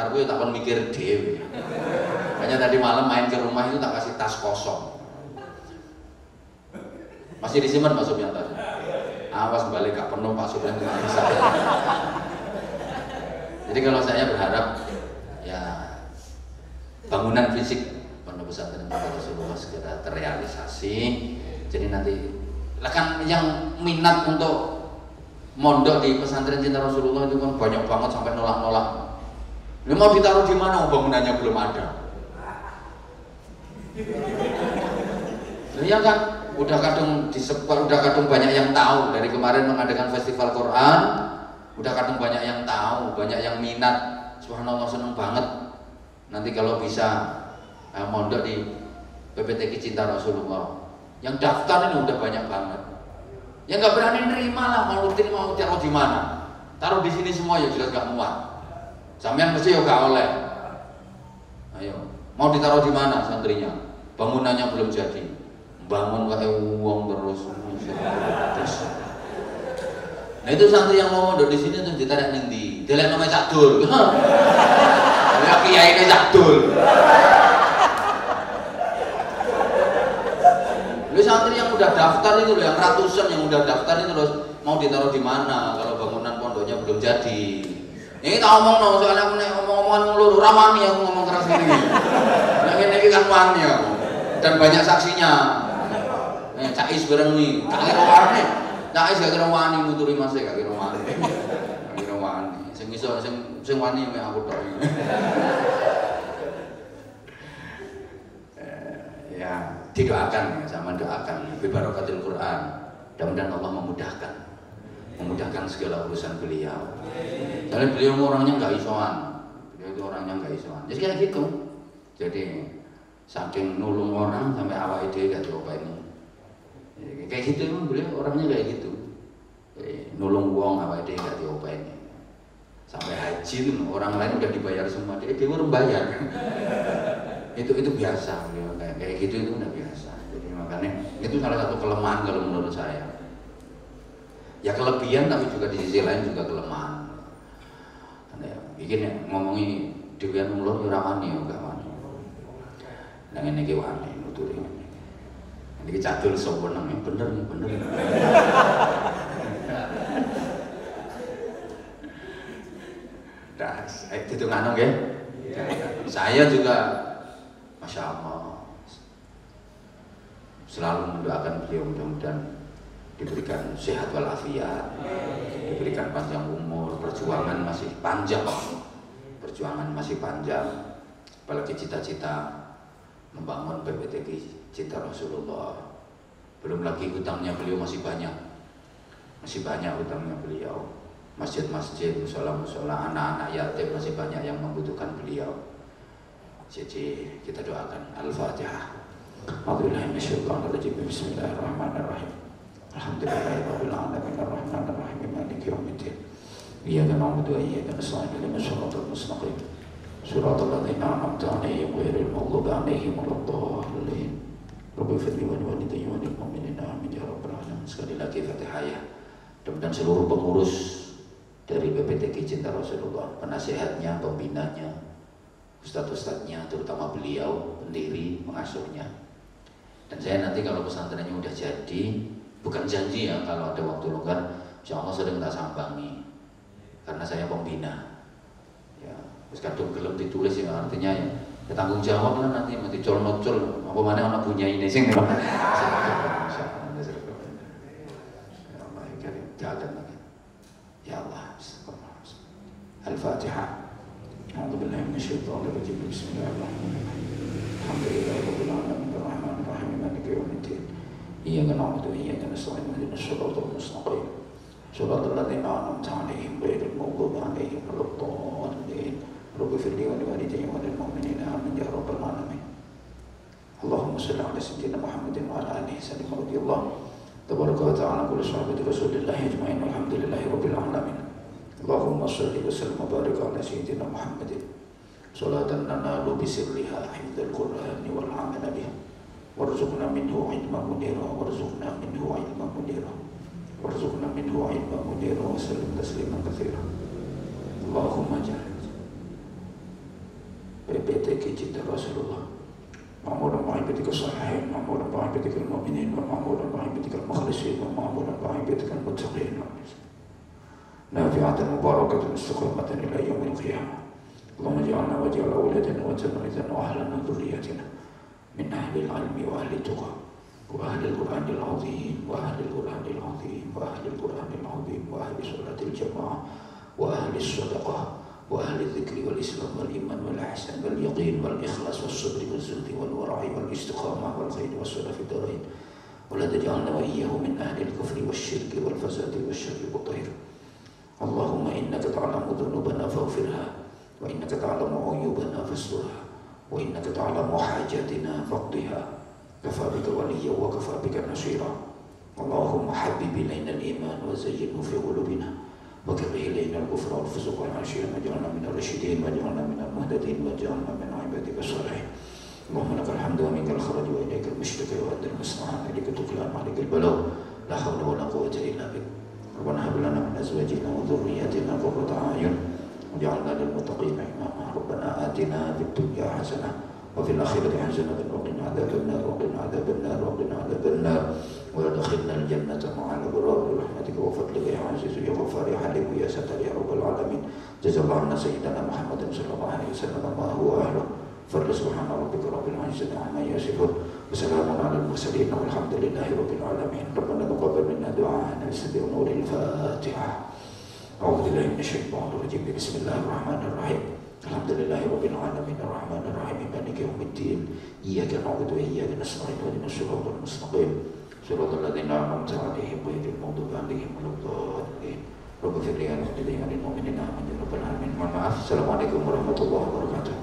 Karena gue tak mikir dewi. Makanya tadi malam main ke rumah itu tak kasih tas kosong. Masih disimpan Pak Subianto? Awas balik gak penuh Pak Subianto bisa. Jadi kalau saya berharap ya bangunan fisik pondok pesantren Rasulullah segera terrealisasi. Jadi nanti kan yang minat untuk mondok di pesantren cinta Rasulullah itu kan banyak banget sampai nolak-nolak ini mau ditaruh di mana bangunannya belum ada? Ya kan, udah kadung di udah kadung banyak yang tahu dari kemarin mengadakan festival Quran, udah kadung banyak yang tahu, banyak yang minat. Subhanallah seneng banget. Nanti kalau bisa eh, mondok di PPTK Cinta Rasulullah. Yang daftar ini udah banyak banget. Yang nggak berani nerima lah mau rutin mau taruh di mana? Taruh di sini semua ya jelas gak muat. Sampean mesti gak oleh. Ayo, mau ditaruh di mana santrinya? Bangunannya belum jadi. Bangun kayak uang terus. Nah itu santri yang mau mondok di sini tuh ditarik nanti. Dia lihat namanya Cakdul. Ya kiai ini Cakdul. Lu santri yang udah daftar itu loh, yang ratusan yang udah daftar itu loh, mau ditaruh di mana kalau bangunan pondoknya belum jadi. Ini tak ngomong no, soalnya aku nih ngomong-ngomongan ngelur, ramani aku ngomong keras ini. Yang ini kan wani aku. Dan banyak saksinya. Eh, Cais bareng nih, tak kira wani. Cais gak kira wani muturi mas gak kira wani. Gak kira wani. Sing iso sing sing wani mek aku tok. ya didoakan ya sama doakan bibarokatil Quran mudah-mudahan Allah memudahkan memudahkan segala urusan beliau. Karena beliau orangnya nggak isoan. Beliau itu orangnya nggak isoan. Jadi kayak gitu. Jadi saking nulung orang sampai awal ide gak coba ini ya, kayak gitu emang beliau orangnya kayak gitu. Jadi, nulung uang awal ide gak coba ini sampai haji itu orang lain udah dibayar semua. Dia dia belum bayar. Itu itu biasa. Beliau kayak kayak gitu itu udah biasa. Jadi makanya itu salah satu kelemahan kalau menurut saya ya kelebihan tapi juga di sisi lain juga kelemahan. Ya, bikin ya ngomongi dewian mulur ya wani ya enggak wani. Nah ini ki wani nuturi ini cadul soweneng bener nih bener Das, eh, itu nganu ya. Saya juga Masya Allah selalu mendoakan beliau mudah-mudahan diberikan sehat walafiat diberikan panjang umur perjuangan masih panjang perjuangan masih panjang. Apalagi cita-cita membangun PPTK Cinta Rasulullah. Belum lagi hutangnya beliau masih banyak. Masih banyak hutangnya beliau. Masjid-masjid musola-musola anak-anak yatim masih banyak yang membutuhkan beliau. Jadi kita doakan Al-Fatihah. A'udzubillahi Bismillahirrahmanirrahim. Ya. Sekali lagi Fatihah ya. Dan seluruh pengurus dari BPTK Cinta Rasulullah, penasehatnya, pembinanya, ustadz-ustadznya, terutama beliau, pendiri, pengasuhnya. Dan saya nanti kalau pesantrennya udah jadi, bukan janji ya kalau ada waktu longgar, insya Allah sering tak sambangi. Karena saya pembina. Ya, terus kadung gelem ditulis ya artinya ya, ya tanggung jawab lah nanti mati col nocol apa mana anak punya ini sih ya Allah ya Allah Al-Fatihah أعوذ بالله من الشيطان الرجيم بسم الله الرحمن الرحيم الحمد لله رب العالمين إياك نعبد وإياك نستعين اهدنا الصراط المستقيم. صراط الذين أنعمت عليهم غير المغضوب عليهم ولا الضالين. رب اغفر لي ولوالدي وللمؤمنين. آمين يا رب العالمين. اللهم صل على سيدنا محمد وعلى آله وسلم رضي الله. تبارك وتعالى كل صحابة رسول الله أجمعين والحمد لله رب العالمين. اللهم صل وسلم وبارك على سيدنا محمد. صلاة ننال بسرها حفظ القرآن والعمل به وارزقنا منه علما منيرا وارزقنا منه علما منيرا وارزقنا منه علما منيرا وسلم تسليما كثيرا. اللهم اجعل PPTK cinta Rasulullah معمولا بعبادك الصالحين معمولا بعبادك المؤمنين ومعمولا بعبادك المخلصين ومعمولا بعبادك المتقين. نافعة مباركة استقامة إلى يوم القيامة. اللهم اجعلنا واجعل أولادنا وتلاميذنا وأهلنا وذريتنا من أهل العلم وأهل التقى وأهل القرآن العظيم وأهل القرآن العظيم وأهل القرآن العظيم وأهل صلاة الجماعة وأهل الصدقة وأهل الذكر والإسلام والإيمان والإحسان واليقين والإخلاص والصبر والزهد والورع والاستقامة والخير والصلاة في الدارين. ولا تجعلنا وإياه من أهل الكفر والشرك والفساد والشر والطير. اللهم إنك تعلم ذنوبنا فاغفرها وإنك تعلم عيوبنا فاسترها. وإنك تعلم حاجاتنا فاقضها كفى بك وليا وكفى بك نصيرا. اللهم حبب إلينا الإيمان وزينه في قلوبنا. وكره إلينا الكفر والفسوق والعصيان واجعلنا من الراشدين. واجعلنا من المهتدين. واجعلنا من عبادك الصالحين. اللهم لك الحمد ومنك الخرج وإليك المشرك وأنت المستعان إليك تكلان وعليك البلاغ لا حول ولا قوة إلا بك. ربنا هب لنا من أزواجنا وذرياتنا قرة أعين. واجعلنا للمتقين إماما. ربنا آتنا في الدنيا حسنة وفي الآخرة حسنة وقنا عذاب النار وقنا عذاب النار وقنا عذاب النار. وأدخلنا الجنة مع الأبرار برحمتك وفضلك يا عزيز يا غفار يا حليم يا ستر يا رب العالمين. جزا الله عنا سيدنا محمد صلى الله عليه وسلم ما هو أهله. فرد سبحان ربك رب العزة عما يصفون. وسلام على المرسلين والحمد لله رب العالمين. ربنا تقبل منا دعاءنا بسبب نور الفاتحة. أعوذ بالله من الشيطان الرجيم. بسم الله الرحمن الرحيم. الحمد لله رب العالمين الرحمن الرحيم مالك يوم الدين إياك نعبد وإياك نستعين اهدنا الصراط المستقيم صراط الذين أنعمت عليهم غير المغضوب عليهم ولا الضالين رب اغفر لي ولوالدي وللمؤمنين آمين رب العالمين mohon maaf. Assalamualaikum warahmatullahi wabarakatuh.